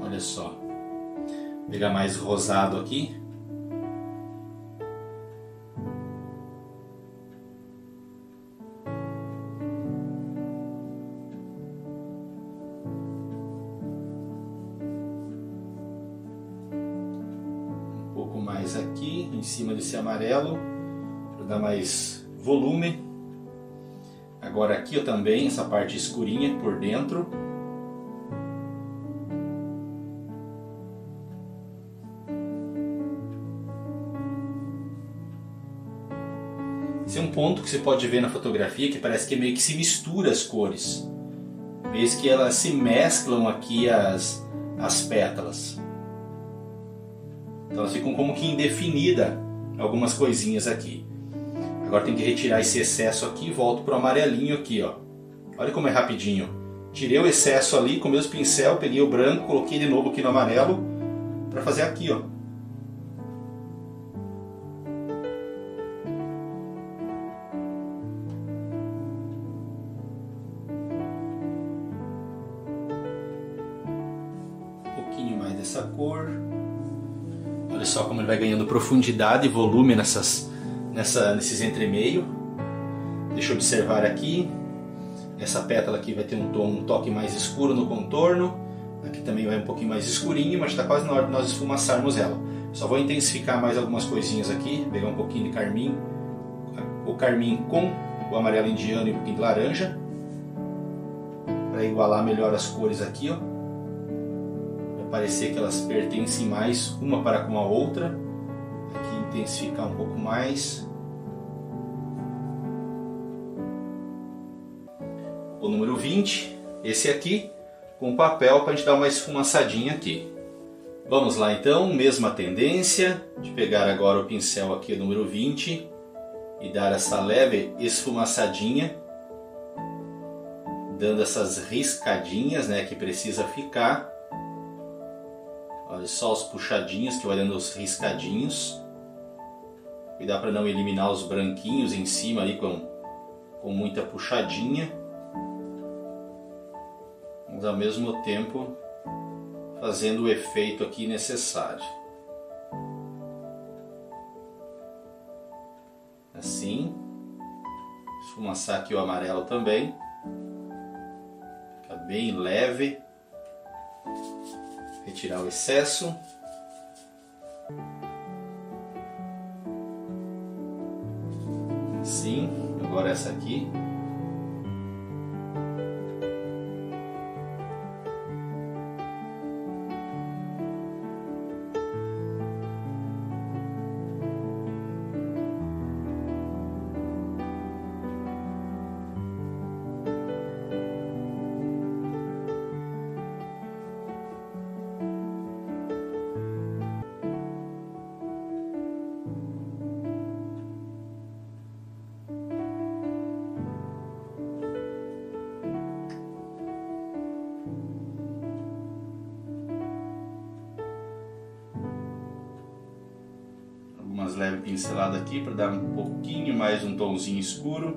Olha só. Pegar mais rosado aqui. Amarelo para dar mais volume. Agora aqui eu também essa parte escurinha por dentro. Esse é um ponto que você pode ver na fotografia que parece que meio que se mistura as cores. Vês que elas se mesclam aqui as, as pétalas. Então elas ficam como que indefinida algumas coisinhas aqui. Agora tem que retirar esse excesso aqui e volto pro amarelinho aqui, ó. Olha como é rapidinho. Tirei o excesso ali com o mesmo pincel, peguei o branco, coloquei de novo aqui no amarelo para fazer aqui, ó. Profundidade e volume nessas, nessa, nesses entremeio. Deixa eu observar aqui. Essa pétala aqui vai ter um tom, um toque mais escuro no contorno. Aqui também vai um pouquinho mais escurinho, mas está quase na hora de nós esfumaçarmos ela. Só vou intensificar mais algumas coisinhas aqui, pegar um pouquinho de carmim, o carmim com o amarelo indiano e um pouquinho de laranja, para igualar melhor as cores aqui, ó. Parecer que elas pertencem mais uma para com a outra. Intensificar um pouco mais. O número 20, esse aqui, com papel para a gente dar uma esfumaçadinha aqui. Vamos lá então, mesma tendência, de pegar agora o pincel aqui número 20 e dar essa leve esfumaçadinha, dando essas riscadinhas né, que precisa ficar. Olha só os puxadinhos que vai dando os riscadinhos. Cuidar para não eliminar os branquinhos em cima ali com, com muita puxadinha mas ao mesmo tempo fazendo o efeito aqui necessário. Assim, esfumaçar aqui o amarelo também, fica bem leve, retirar o excesso. Assim, agora essa aqui. Pinceladas aqui para dar um pouquinho mais um tomzinho escuro.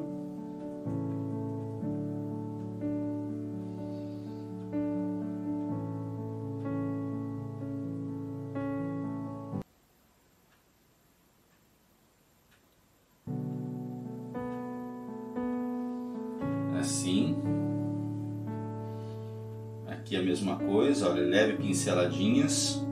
Assim. Aqui a mesma coisa, olha, leve pinceladinhas.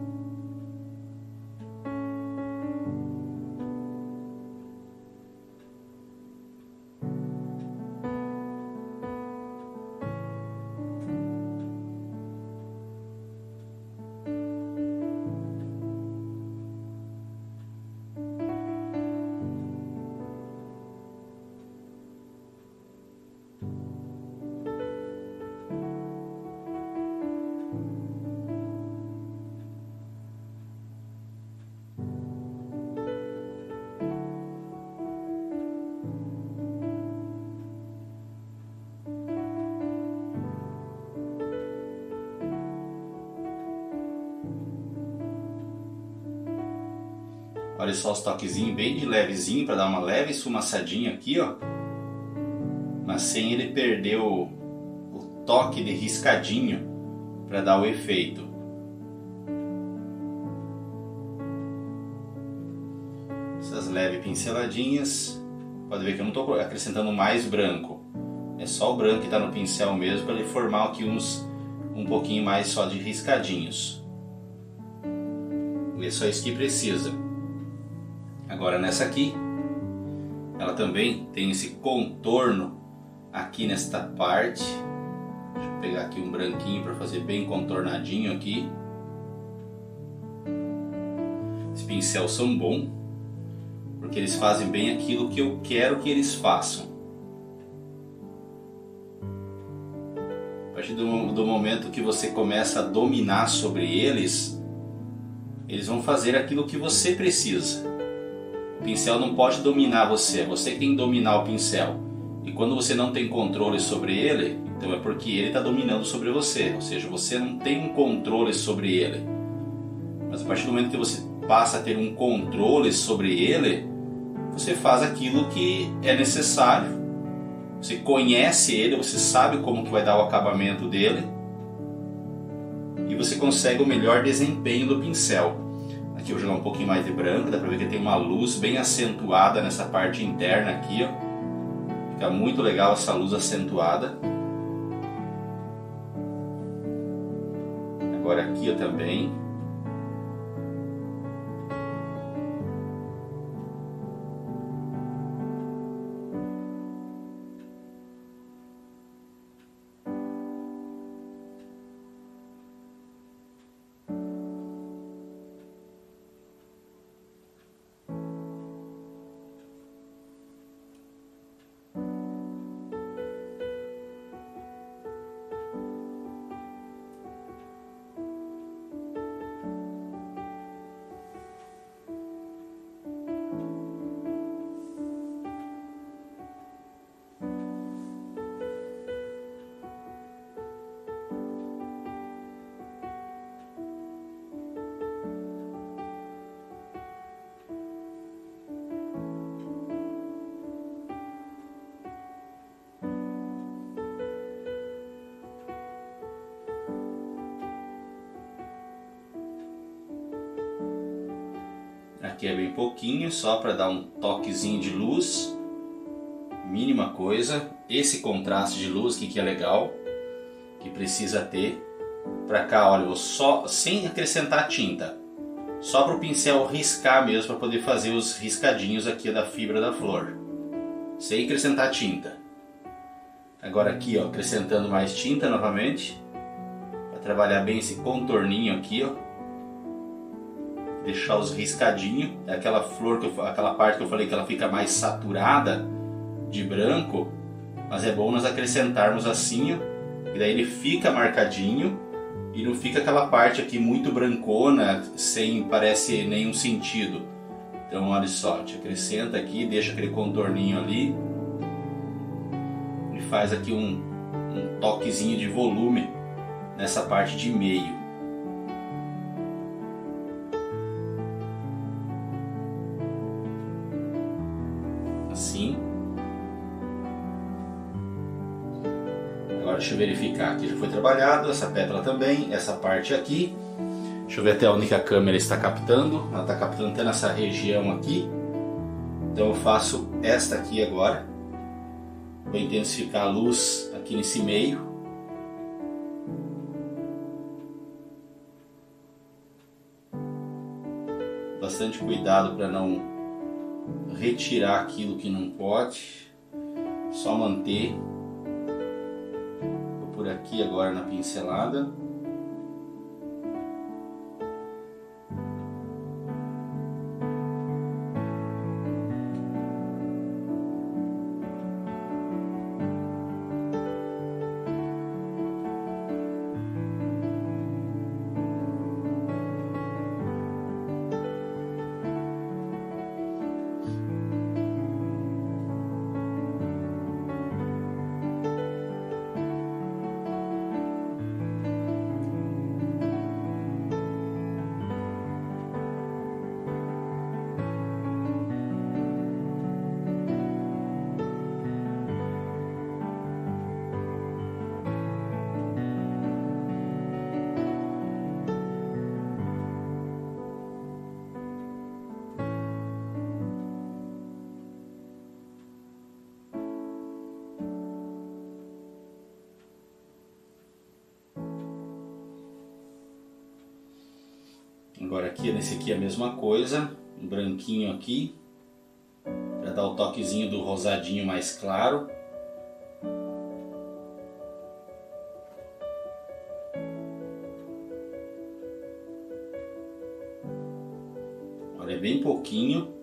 Só os toquezinhos bem de levezinho para dar uma leve esfumaçadinha aqui, ó. Mas sem ele perder o, o toque de riscadinho para dar o efeito. Essas leves pinceladinhas. Pode ver que eu não estou acrescentando mais branco. É só o branco que está no pincel mesmo para ele formar aqui uns um pouquinho mais só de riscadinhos. E é só isso que precisa. Agora nessa aqui, ela também tem esse contorno aqui nesta parte. Deixa eu pegar aqui um branquinho para fazer bem contornadinho aqui. Os pincéis são bons, porque eles fazem bem aquilo que eu quero que eles façam. A partir do, do momento que você começa a dominar sobre eles, eles vão fazer aquilo que você precisa. Pincel não pode dominar você, é você que tem que dominar o pincel. E quando você não tem controle sobre ele, então é porque ele está dominando sobre você, ou seja, você não tem um controle sobre ele. Mas a partir do momento que você passa a ter um controle sobre ele, você faz aquilo que é necessário. Você conhece ele, você sabe como que vai dar o acabamento dele e você consegue o melhor desempenho do pincel. Eu vou jogar um pouquinho mais de branco, dá pra ver que tem uma luz bem acentuada nessa parte interna aqui, ó. Fica muito legal essa luz acentuada. Agora aqui também pouquinho, só para dar um toquezinho de luz. Mínima coisa. Esse contraste de luz aqui que é legal, que precisa ter. Para cá, olha, eu só sem acrescentar tinta. Só para o pincel riscar mesmo para poder fazer os riscadinhos aqui da fibra da flor. Sem acrescentar tinta. Agora aqui, ó, acrescentando mais tinta novamente. Para trabalhar bem esse contorninho aqui, ó deixar os riscadinhos, é aquela flor que eu, aquela parte que eu falei que ela fica mais saturada de branco, mas é bom nós acrescentarmos assim, e daí ele fica marcadinho e não fica aquela parte aqui muito brancona, sem parece nenhum sentido. Então olha só, te acrescenta aqui, deixa aquele contorninho ali e faz aqui um, um toquezinho de volume nessa parte de meio. Eu verificar aqui, já foi trabalhado, essa pétala também, essa parte aqui. Deixa eu ver até onde a câmera está captando. Ela está captando até nessa região aqui. Então eu faço esta aqui agora. Vou intensificar a luz aqui nesse meio. Bastante cuidado para não retirar aquilo que não pode. Só manter por aqui agora na pincelada. Aqui, nesse aqui é a mesma coisa, um branquinho aqui, para dar o toquezinho do rosadinho mais claro. Olha, é bem pouquinho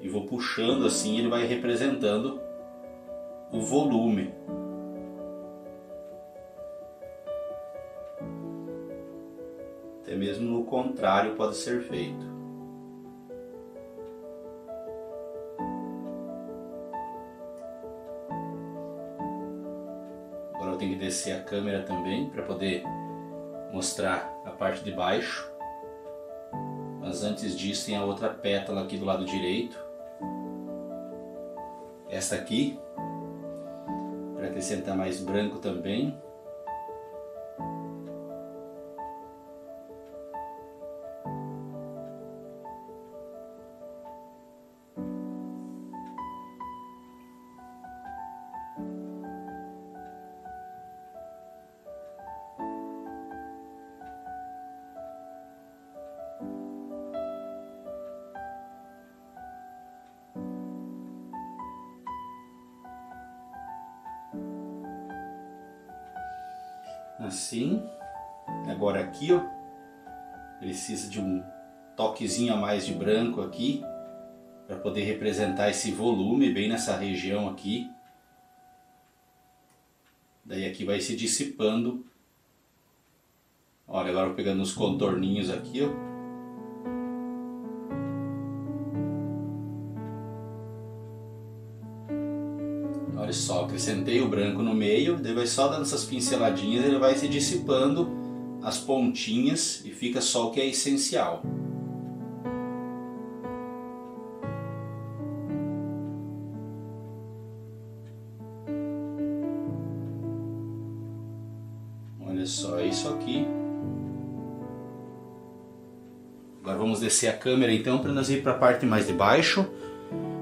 e vou puxando assim, ele vai representando o volume. Mesmo no contrário pode ser feito. Agora eu tenho que descer a câmera também para poder mostrar a parte de baixo. Mas antes disso tem a outra pétala aqui do lado direito. Esta aqui, para acrescentar mais branco também. Branco aqui para poder representar esse volume bem nessa região aqui. Daí aqui vai se dissipando. Olha, agora vou pegando os contorninhos aqui, ó. Olha só, acrescentei o branco no meio, daí vai só dando essas pinceladinhas, ele vai se dissipando as pontinhas e fica só o que é essencial. Descer a câmera então para nós ir para a parte mais de baixo.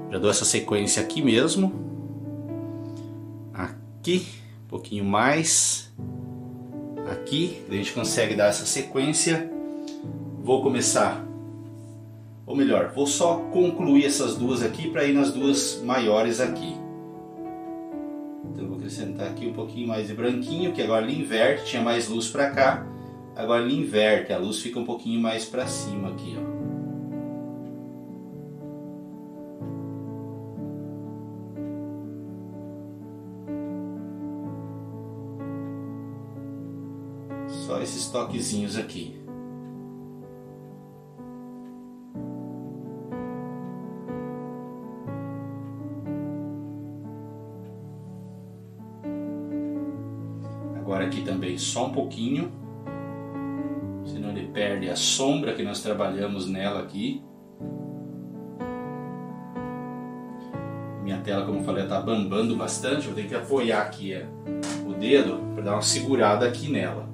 Já dou essa sequência aqui mesmo aqui, um pouquinho mais, aqui, a gente consegue dar essa sequência. Vou começar, ou melhor, vou só concluir essas duas aqui para ir nas duas maiores aqui. Então vou acrescentar aqui um pouquinho mais de branquinho, que agora ele inverte, tinha mais luz para cá, agora ele inverte, a luz fica um pouquinho mais para cima aqui, ó. Toquezinhos aqui. Agora aqui também só um pouquinho, senão ele perde a sombra que nós trabalhamos nela aqui. Minha tela, como eu falei, está bambando bastante, eu tenho que apoiar aqui é, o dedo para dar uma segurada aqui nela.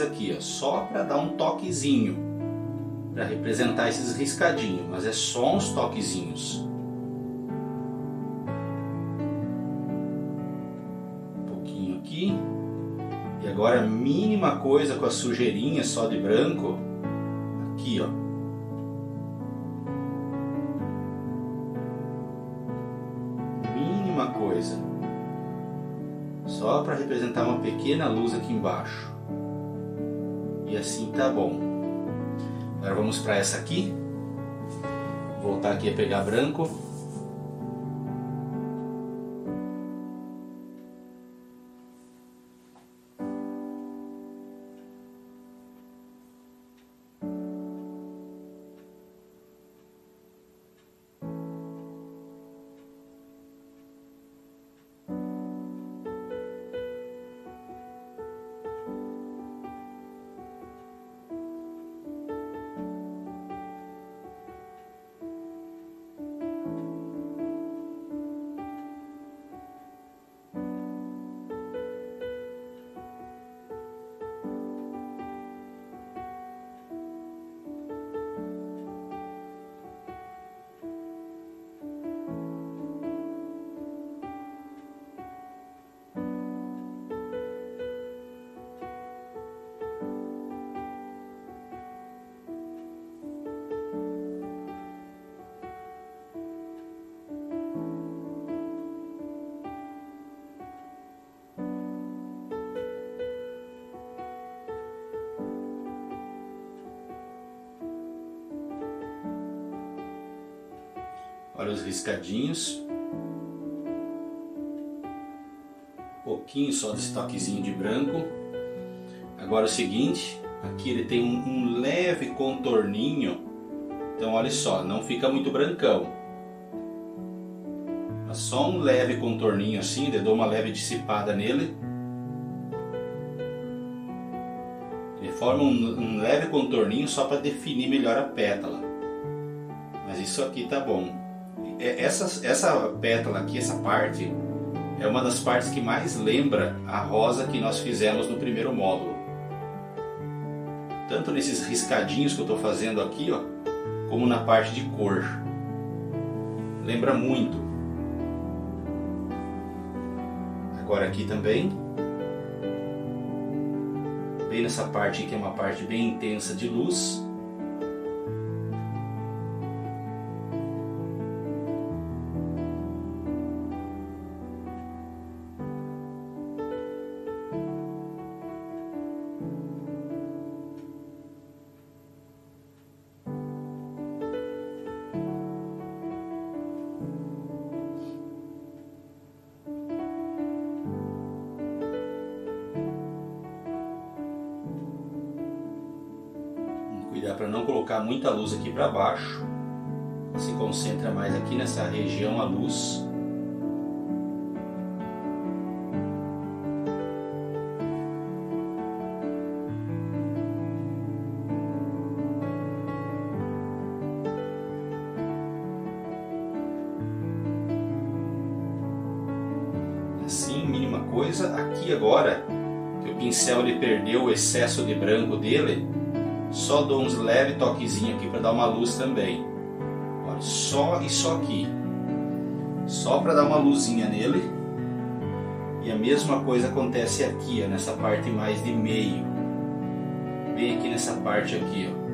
Aqui, ó, só para dar um toquezinho, para representar esses riscadinhos, mas é só uns toquezinhos. Um pouquinho aqui. E agora mínima coisa com a sujeirinha só de branco, aqui ó. Mínima coisa só para representar uma pequena luz aqui embaixo. Assim tá bom. Agora vamos para essa aqui. Voltar aqui a pegar branco. Riscadinhos. Pouquinho só desse toquezinho de branco. Agora o seguinte, aqui ele tem um, um leve contorninho. Então olha só, não fica muito brancão. Só um leve contorninho assim, eu dou uma leve dissipada nele. Ele forma um, um leve contorninho só para definir melhor a pétala. Mas isso aqui tá bom. É, essa, essa pétala aqui, essa parte, é uma das partes que mais lembra a rosa que nós fizemos no primeiro módulo. Tanto nesses riscadinhos que eu estou fazendo aqui, ó, como na parte de cor. Lembra muito. Agora aqui também. Bem nessa parte que é uma parte bem intensa de luz. Muita luz aqui para baixo. Se concentra mais aqui nessa região a luz. Assim, mínima coisa. Aqui agora, que o pincel ele perdeu o excesso de branco dele, só dou uns leve toquezinho aqui para dar uma luz também. Olha, só e só aqui. Só para dar uma luzinha nele. E a mesma coisa acontece aqui, ó, nessa parte mais de meio. Bem aqui nessa parte aqui, ó.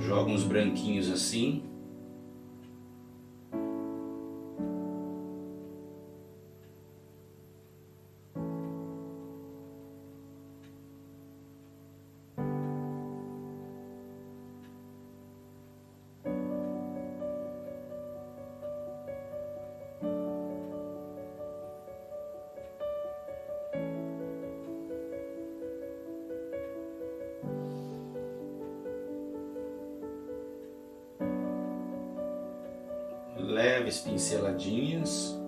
Joga uns branquinhos assim. Pinceladinhas.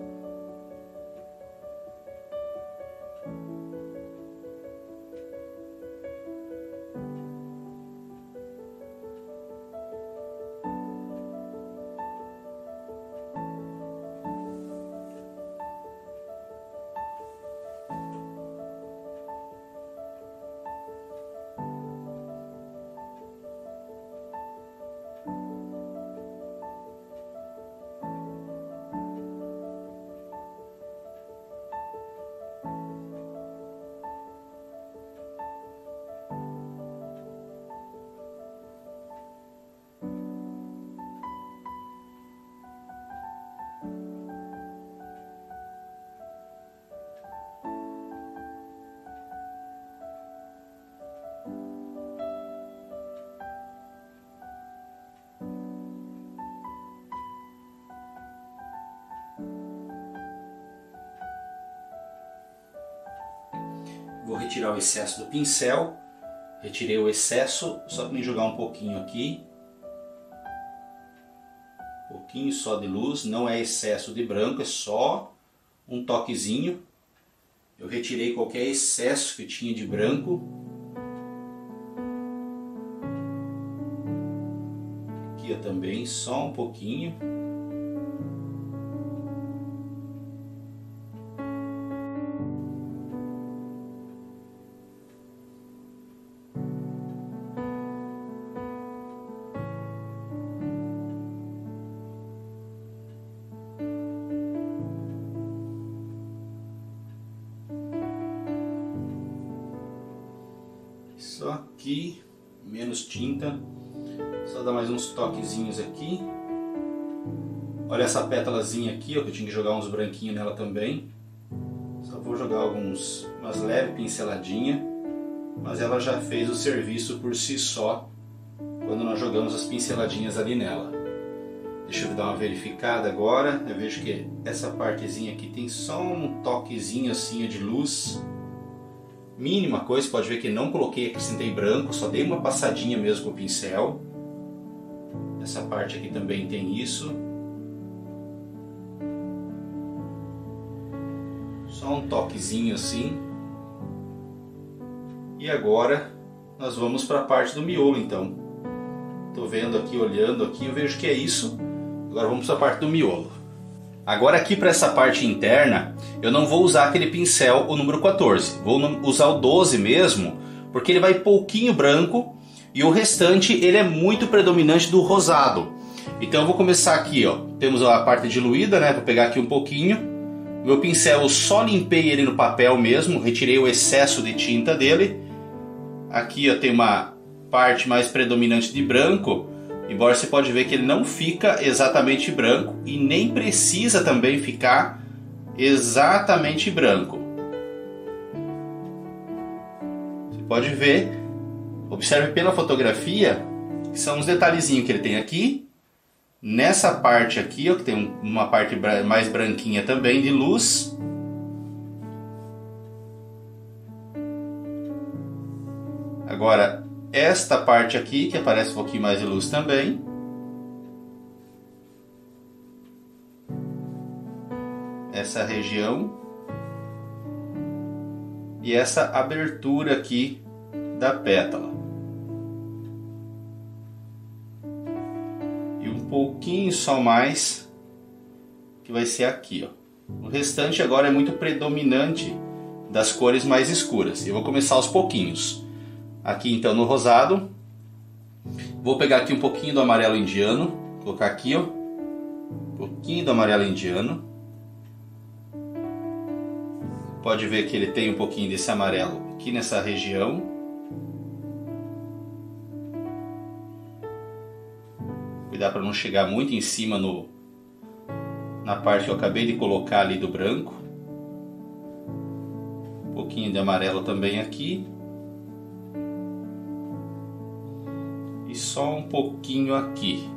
Vou retirar o excesso do pincel. Retirei o excesso, só para jogar um pouquinho aqui. Um pouquinho só de luz, não é excesso de branco, é só um toquezinho. Eu retirei qualquer excesso que tinha de branco. Aqui também, só um pouquinho. Pétalazinha aqui, ó, que eu tinha que jogar uns branquinhos nela também. Só vou jogar alguns, umas leves pinceladinhas. Mas ela já fez o serviço por si só. quando nós jogamos as pinceladinhas ali nela. Deixa eu dar uma verificada agora. Eu vejo que essa partezinha aqui tem só um toquezinho assim de luz. Mínima coisa, pode ver que não coloquei, acrescentei branco, só dei uma passadinha mesmo com o pincel. Essa parte aqui também tem isso. Só um toquezinho assim. E agora nós vamos para a parte do miolo então. Estou vendo aqui, olhando aqui, eu vejo que é isso. Agora vamos para a parte do miolo. Agora aqui para essa parte interna, eu não vou usar aquele pincel o número 14. Vou usar o 12 mesmo, porque ele vai pouquinho branco e o restante ele é muito predominante do rosado. Então eu vou começar aqui, ó. Temos a parte diluída, né? Vou pegar aqui um pouquinho. Meu pincel eu só limpei ele no papel mesmo, retirei o excesso de tinta dele. Aqui ó, tem uma parte mais predominante de branco, embora você pode ver que ele não fica exatamente branco e nem precisa também ficar exatamente branco. Você pode ver, observe pela fotografia, que são os detalhezinhos que ele tem aqui, nessa parte aqui, ó, que tem uma parte mais branquinha também de luz. Agora, esta parte aqui, que aparece um pouquinho mais de luz também. Essa região. E essa abertura aqui da pétala. E um pouquinho só mais, que vai ser aqui, ó. O restante agora é muito predominante das cores mais escuras. Eu vou começar aos pouquinhos. Aqui então no rosado. Vou pegar aqui um pouquinho do amarelo indiano, colocar aqui, ó. Um pouquinho do amarelo indiano. Pode ver que ele tem um pouquinho desse amarelo aqui nessa região. Cuidar para não chegar muito em cima no na parte que eu acabei de colocar ali do branco. Um pouquinho de amarelo também aqui. e só um pouquinho aqui.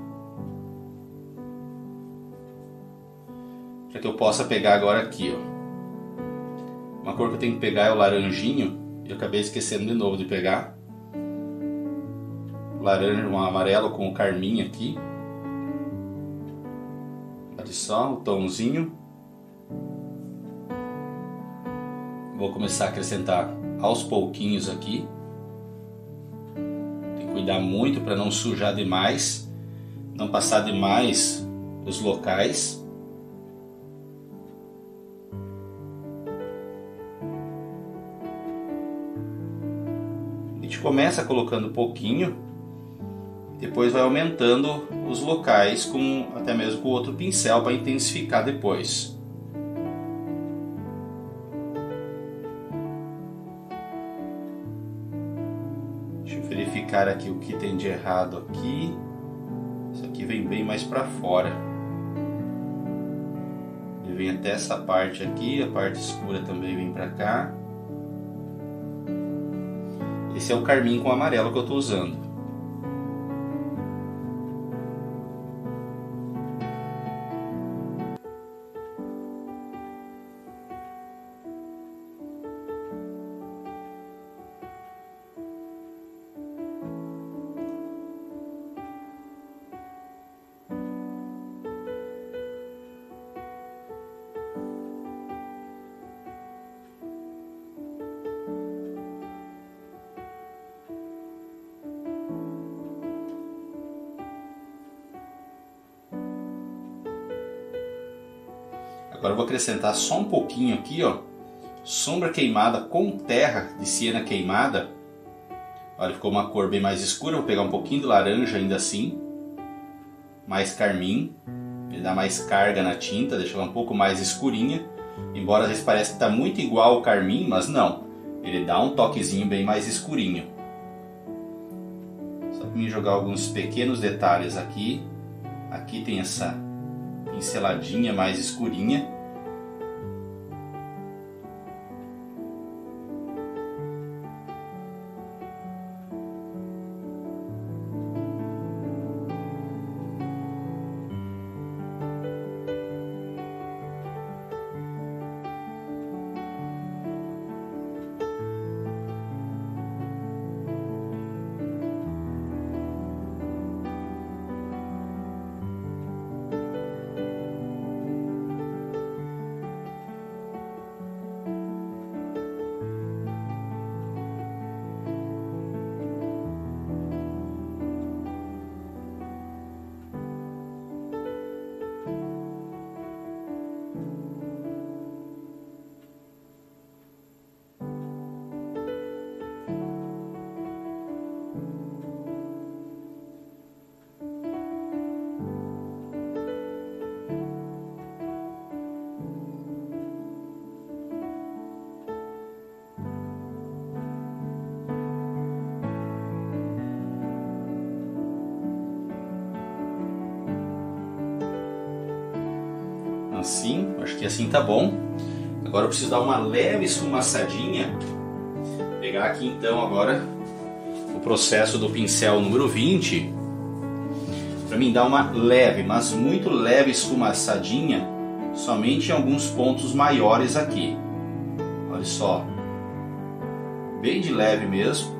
Para que eu possa pegar agora aqui, ó. Uma cor que eu tenho que pegar é o laranjinho, e eu acabei esquecendo de novo de pegar. Laranja, um amarelo com o carmim aqui. Olha só, o tomzinho. Vou começar a acrescentar aos pouquinhos aqui cuidar muito para não sujar demais, não passar demais os locais. A gente começa colocando pouquinho, depois vai aumentando os locais com até mesmo com outro pincel para intensificar depois. verificar aqui o que tem de errado aqui. Isso aqui vem bem mais para fora. Ele vem até essa parte aqui, a parte escura também vem para cá. Esse é o carmim com amarelo que eu estou usando. Acrescentar só um pouquinho aqui, ó, sombra queimada com terra de siena queimada. Olha, ficou uma cor bem mais escura. Vou pegar um pouquinho de laranja ainda assim, mais carmim. Ele dá mais carga na tinta, deixa ela um pouco mais escurinha. Embora às vezes pareça que está muito igual ao carmim, mas não. Ele dá um toquezinho bem mais escurinho. Só para me jogar alguns pequenos detalhes aqui. Aqui tem essa pinceladinha mais escurinha. Preciso dar uma leve esfumaçadinha. Pegar aqui então agora o processo do pincel número 20 para mim dar uma leve, mas muito leve esfumaçadinha somente em alguns pontos maiores aqui. Olha só, bem de leve mesmo.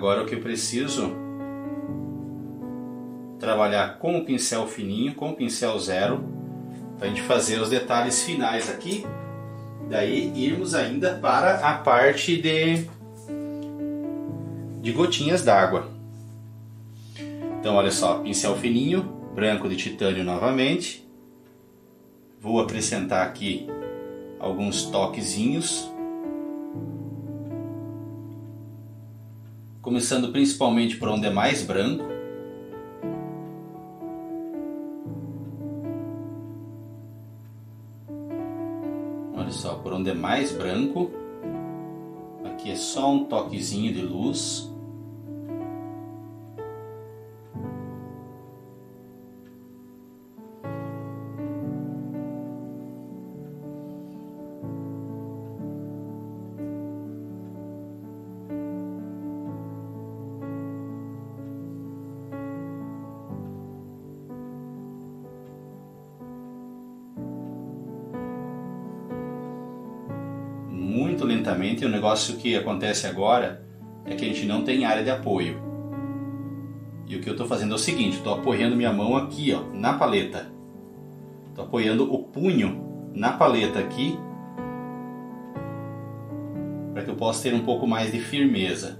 Agora o que eu preciso trabalhar com o pincel fininho, com o pincel zero, para a gente fazer os detalhes finais aqui. Daí irmos ainda para a parte de, de gotinhas d'água. Então olha só, pincel fininho, branco de titânio novamente. Vou acrescentar aqui alguns toquezinhos começando principalmente por onde é mais branco. Olha só, por onde é mais branco, aqui é só um toquezinho de luz. Negócio que acontece agora é que a gente não tem área de apoio. E o que eu estou fazendo é o seguinte: estou apoiando minha mão aqui, ó, na paleta. Estou apoiando o punho na paleta aqui, para que eu possa ter um pouco mais de firmeza.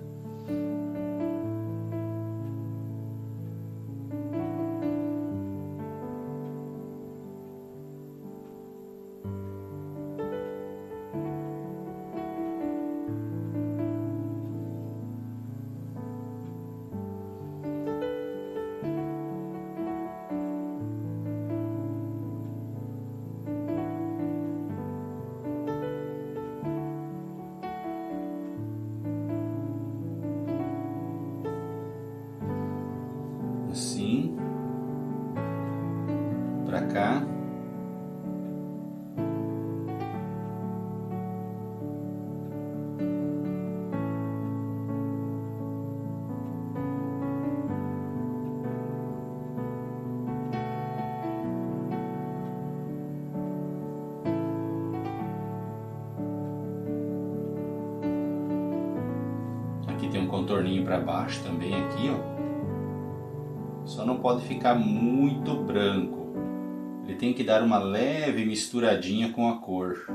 Dar uma leve misturadinha com a cor.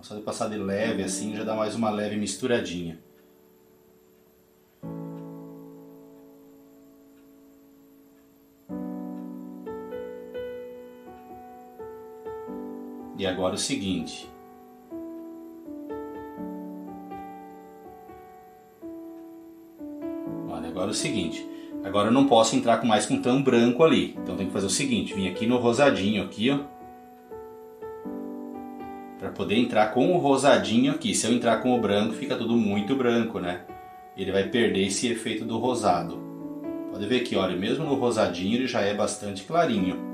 Só de passar de leve assim já dá mais uma leve misturadinha. E agora o seguinte. Olha, agora o seguinte. Agora eu não posso entrar com mais com tão branco ali. Então tem que fazer o seguinte, vim aqui no rosadinho aqui, ó. Para poder entrar com o rosadinho aqui. Se eu entrar com o branco, fica tudo muito branco, né? Ele vai perder esse efeito do rosado. Pode ver que, olha, mesmo no rosadinho ele já é bastante clarinho.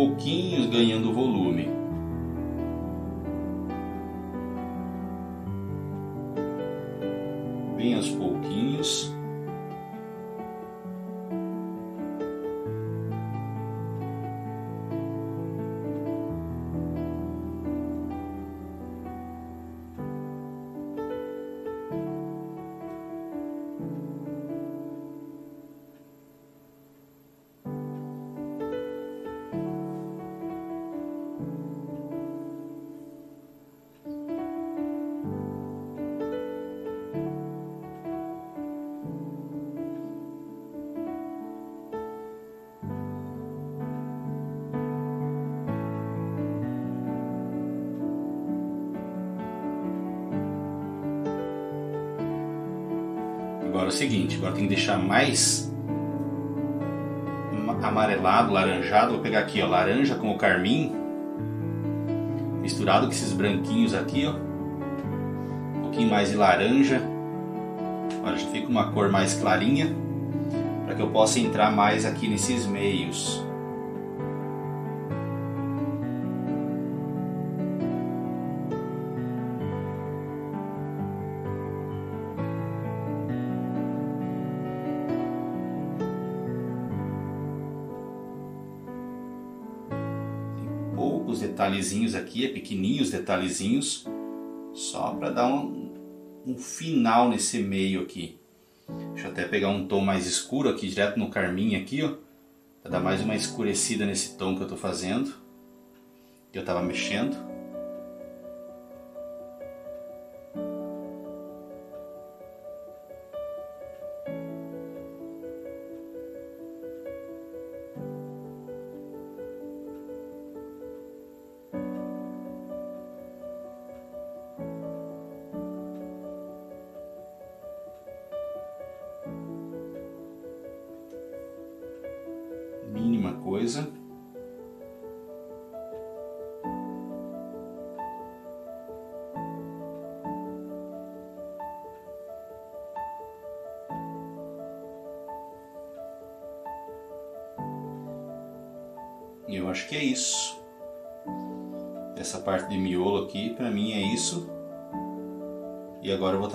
Pouquinhos ganhando volume. Seguinte, agora tem que deixar mais amarelado, laranjado. Vou pegar aqui, ó, laranja com o carmim misturado com esses branquinhos aqui, ó. Um pouquinho mais de laranja. Olha, já fica uma cor mais clarinha para que eu possa entrar mais aqui nesses meios. Detalhezinhos aqui, é pequenininhos detalhezinhos, só para dar um, um final nesse meio aqui. Deixa eu até pegar um tom mais escuro aqui, direto no carmim aqui, ó, para dar mais uma escurecida nesse tom que eu estou fazendo, que eu estava mexendo.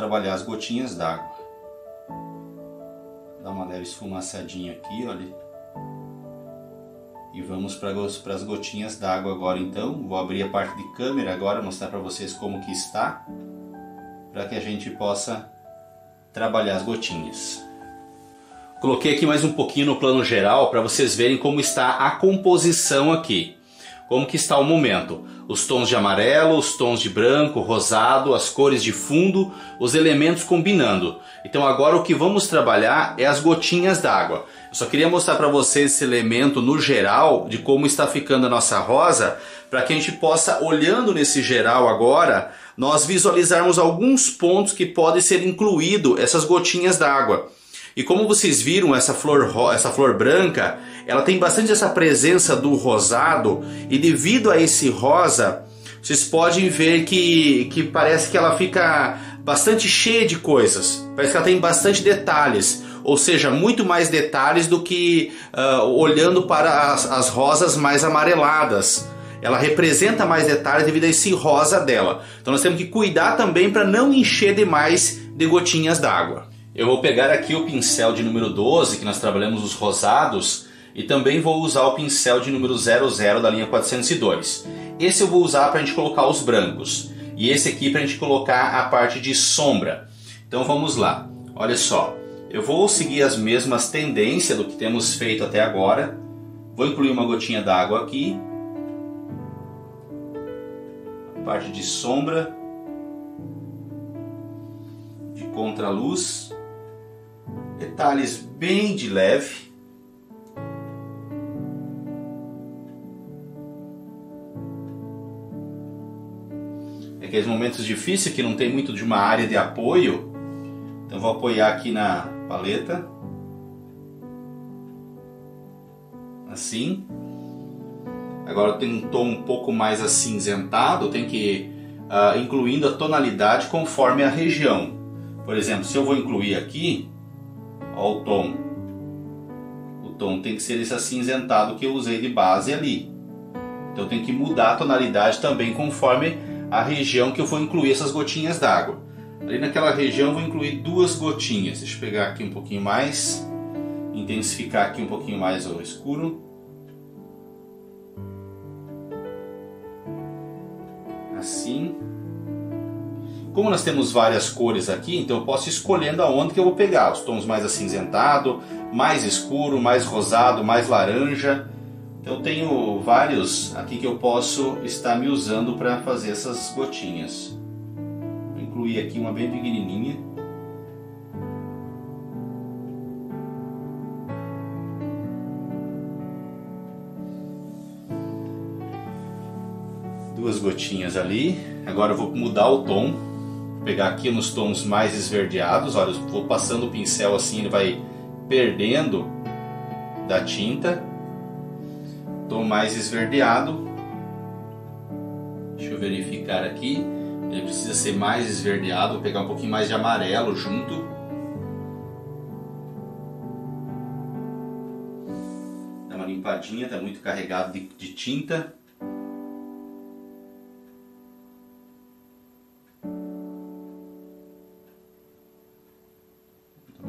Trabalhar as gotinhas d'água. Dá uma leve esfumaçadinha aqui, olha. E vamos para as gotinhas d'água agora então. Vou abrir a parte de câmera agora, mostrar para vocês como que está, para que a gente possa trabalhar as gotinhas. Coloquei aqui mais um pouquinho no plano geral para vocês verem como está a composição aqui. Como que está o momento. Os tons de amarelo, os tons de branco, rosado, as cores de fundo, os elementos combinando. Então agora o que vamos trabalhar é as gotinhas d'água. Eu só queria mostrar para vocês esse elemento no geral de como está ficando a nossa rosa, para que a gente possa, olhando nesse geral agora, nós visualizarmos alguns pontos que podem ser incluído essas gotinhas d'água. E como vocês viram, essa flor, essa flor branca, ela tem bastante essa presença do rosado e devido a esse rosa, vocês podem ver que, que parece que ela fica bastante cheia de coisas. Parece que ela tem bastante detalhes, ou seja, muito mais detalhes do que uh, olhando para as, as rosas mais amareladas ela representa mais detalhes devido a esse rosa dela. Então nós temos que cuidar também para não encher demais de gotinhas d'água. Eu vou pegar aqui o pincel de número 12, que nós trabalhamos os rosados, e também vou usar o pincel de número 00 da linha 402. Esse eu vou usar para a gente colocar os brancos, e esse aqui para a gente colocar a parte de sombra. Então vamos lá, olha só, eu vou seguir as mesmas tendências do que temos feito até agora, vou incluir uma gotinha d'água aqui, a parte de sombra, de contraluz, detalhes bem de leve. É aqueles momentos difíceis que não tem muito de uma área de apoio. Então vou apoiar aqui na paleta. Assim. Agora tem um tom um pouco mais acinzentado, tem que ir uh, incluindo a tonalidade conforme a região. Por exemplo, se eu vou incluir aqui, Olha o tom. O tom tem que ser esse acinzentado que eu usei de base ali. Então tem que mudar a tonalidade também conforme a região que eu vou incluir essas gotinhas d'água. Ali naquela região vou incluir duas gotinhas. Deixa eu pegar aqui um pouquinho mais, intensificar aqui um pouquinho mais o escuro. Assim. Como nós temos várias cores aqui, então eu posso ir escolhendo aonde que eu vou pegar. Os tons mais acinzentado, mais escuro, mais rosado, mais laranja. Então eu tenho vários aqui que eu posso estar me usando para fazer essas gotinhas. Vou incluir aqui uma bem pequenininha. Duas gotinhas ali. Agora eu vou mudar o tom pegar aqui nos tons mais esverdeados, olha, vou passando o pincel assim, ele vai perdendo da tinta. Tom mais esverdeado. Deixa eu verificar aqui. Ele precisa ser mais esverdeado, vou pegar um pouquinho mais de amarelo junto. Dá uma limpadinha, está muito carregado de, de tinta.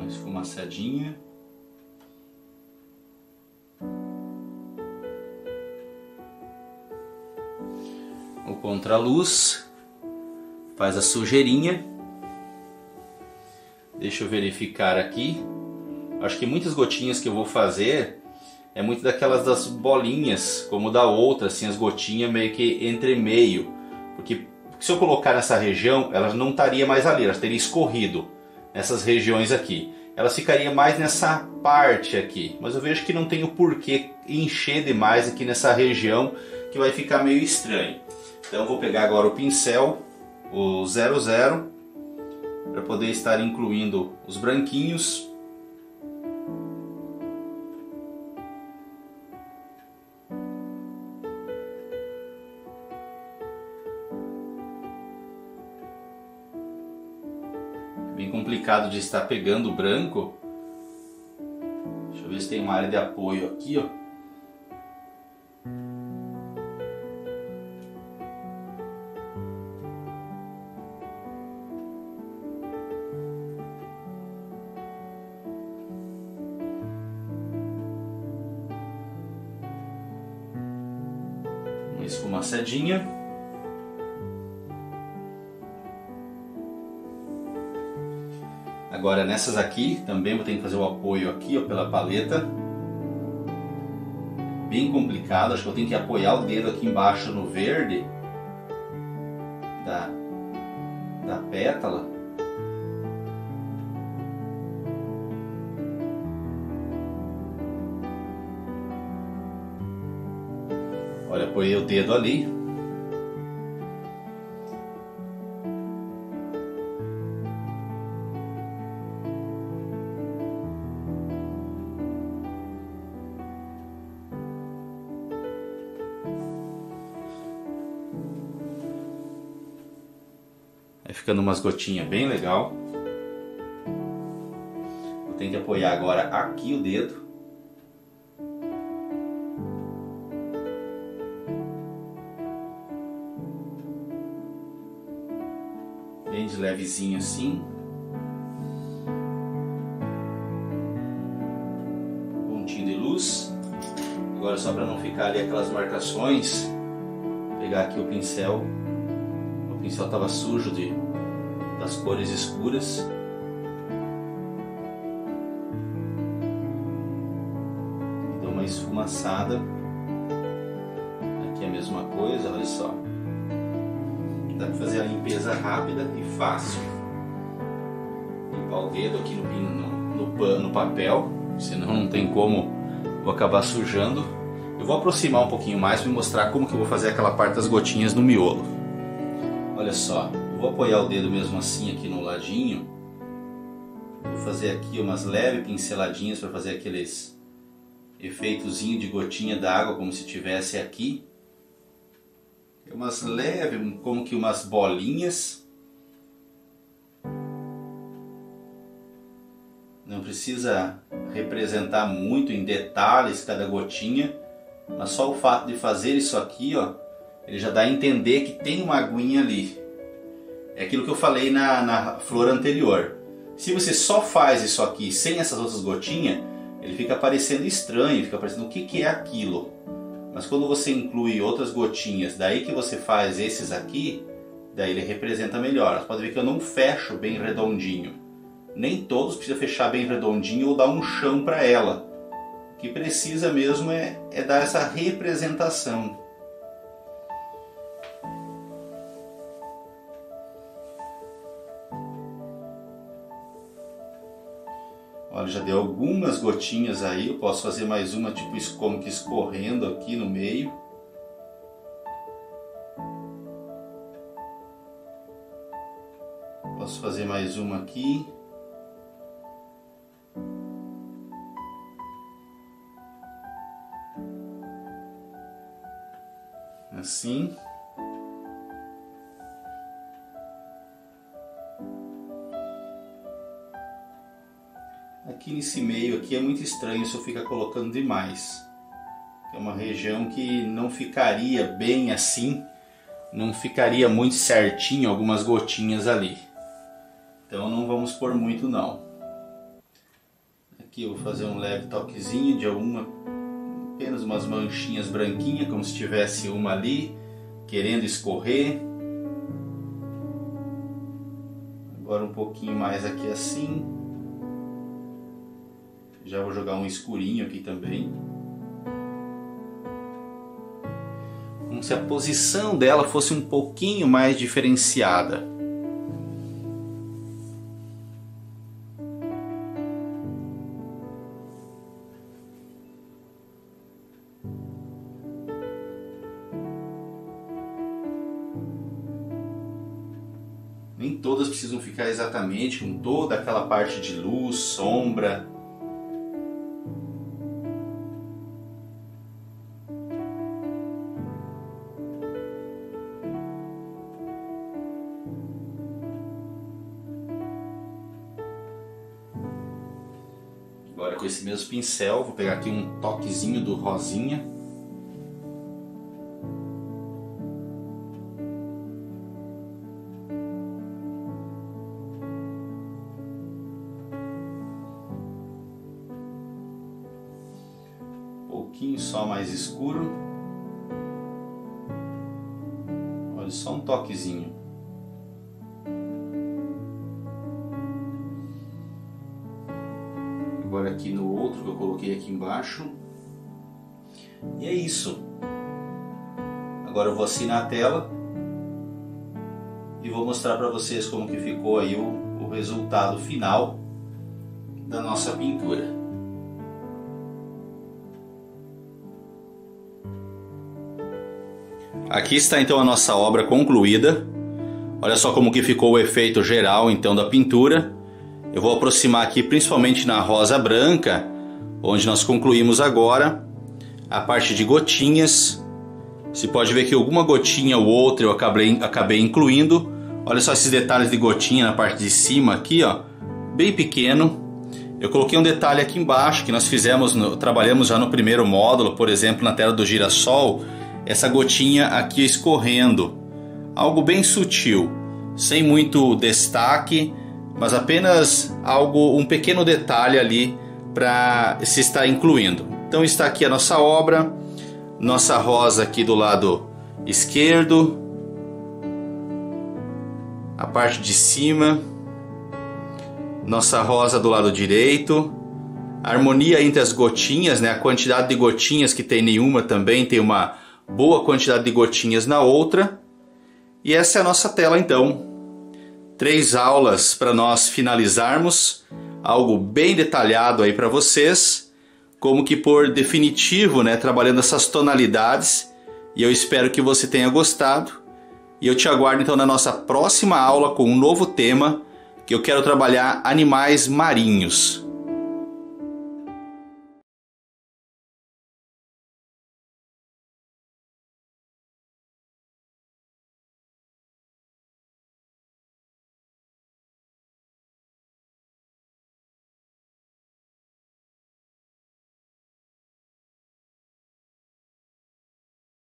Esfumaçadinha. O contraluz faz a sujeirinha. Deixa eu verificar aqui. Acho que muitas gotinhas que eu vou fazer é muito daquelas das bolinhas, como da outra, assim, as gotinhas meio que entre meio. Porque se eu colocar nessa região, ela não estaria mais ali, ela teria escorrido nessas regiões aqui. Ela ficaria mais nessa parte aqui, mas eu vejo que não tem o porquê encher demais aqui nessa região que vai ficar meio estranho. Então vou pegar agora o pincel, o 00, para poder estar incluindo os branquinhos complicado de estar pegando o branco. Deixa eu ver se tem uma área de apoio aqui, ó. Uma esfumaçadinha. Agora nessas aqui também vou ter que fazer o apoio aqui ó, pela paleta. Bem complicado, acho que eu tenho que apoiar o dedo aqui embaixo no verde da, da pétala. Olha, apoiei o dedo ali, ficando umas gotinhas bem legal. Eu tenho que apoiar agora aqui o dedo. Bem de levezinho assim. Pontinho de luz. Agora só para não ficar ali aquelas marcações, pegar aqui o pincel. O pincel estava sujo de das cores escuras. Dou uma esfumaçada. Aqui é a mesma coisa, olha só. Dá para fazer a limpeza rápida e fácil. Limpar o dedo aqui no, no, no, no papel, senão não tem como vou acabar sujando. Eu vou aproximar um pouquinho mais para mostrar como que eu vou fazer aquela parte das gotinhas no miolo. Olha só, vou apoiar o dedo mesmo assim aqui no ladinho. Vou fazer aqui umas leves pinceladinhas para fazer aqueles efeitozinho de gotinha d'água como se tivesse aqui. Umas leves, como que umas bolinhas. Não precisa representar muito em detalhes cada gotinha, mas só o fato de fazer isso aqui, ó, ele já dá a entender que tem uma aguinha ali. É aquilo que eu falei na, na flor anterior. Se você só faz isso aqui sem essas outras gotinhas, ele fica parecendo estranho, fica parecendo o que, que é aquilo. Mas quando você inclui outras gotinhas, daí que você faz esses aqui, daí ele representa melhor. Você pode ver que eu não fecho bem redondinho. Nem todos precisam fechar bem redondinho ou dar um chão para ela. O que precisa mesmo é, é dar essa representação. Já deu algumas gotinhas aí. Eu posso fazer mais uma, tipo como que escorrendo aqui no meio. Posso fazer mais uma aqui. Assim. Aqui nesse meio aqui é muito estranho se eu ficar colocando demais. É uma região que não ficaria bem assim, não ficaria muito certinho algumas gotinhas ali. Então não vamos por muito não. Aqui eu vou fazer um leve toquezinho de alguma, apenas umas manchinhas branquinhas, como se tivesse uma ali, querendo escorrer. Agora um pouquinho mais aqui assim. Já vou jogar um escurinho aqui também. Como se a posição dela fosse um pouquinho mais diferenciada. Nem todas precisam ficar exatamente com toda aquela parte de luz, sombra, com esse mesmo pincel, vou pegar aqui um toquezinho do rosinha. Agora eu vou assinar a tela e vou mostrar para vocês como que ficou aí o, o resultado final da nossa pintura. Aqui está então a nossa obra concluída. Olha só como que ficou o efeito geral então da pintura. Eu vou aproximar aqui principalmente na rosa branca, onde nós concluímos agora a parte de gotinhas. Você pode ver que alguma gotinha ou outra eu acabei, acabei incluindo. Olha só esses detalhes de gotinha na parte de cima aqui, ó, bem pequeno. Eu coloquei um detalhe aqui embaixo que nós fizemos, no, trabalhamos já no primeiro módulo, por exemplo, na tela do girassol, essa gotinha aqui escorrendo. Algo bem sutil, sem muito destaque, mas apenas algo, um pequeno detalhe ali para se estar incluindo. Então está aqui a nossa obra, nossa rosa aqui do lado esquerdo, a parte de cima, nossa rosa do lado direito, a harmonia entre as gotinhas, né? A quantidade de gotinhas que tem nenhuma também tem uma boa quantidade de gotinhas na outra. E essa é a nossa tela então. Três aulas para nós finalizarmos, algo bem detalhado aí para vocês, como que por definitivo, né, trabalhando essas tonalidades. E eu espero que você tenha gostado. E eu te aguardo então na nossa próxima aula com um novo tema que eu quero trabalhar animais marinhos.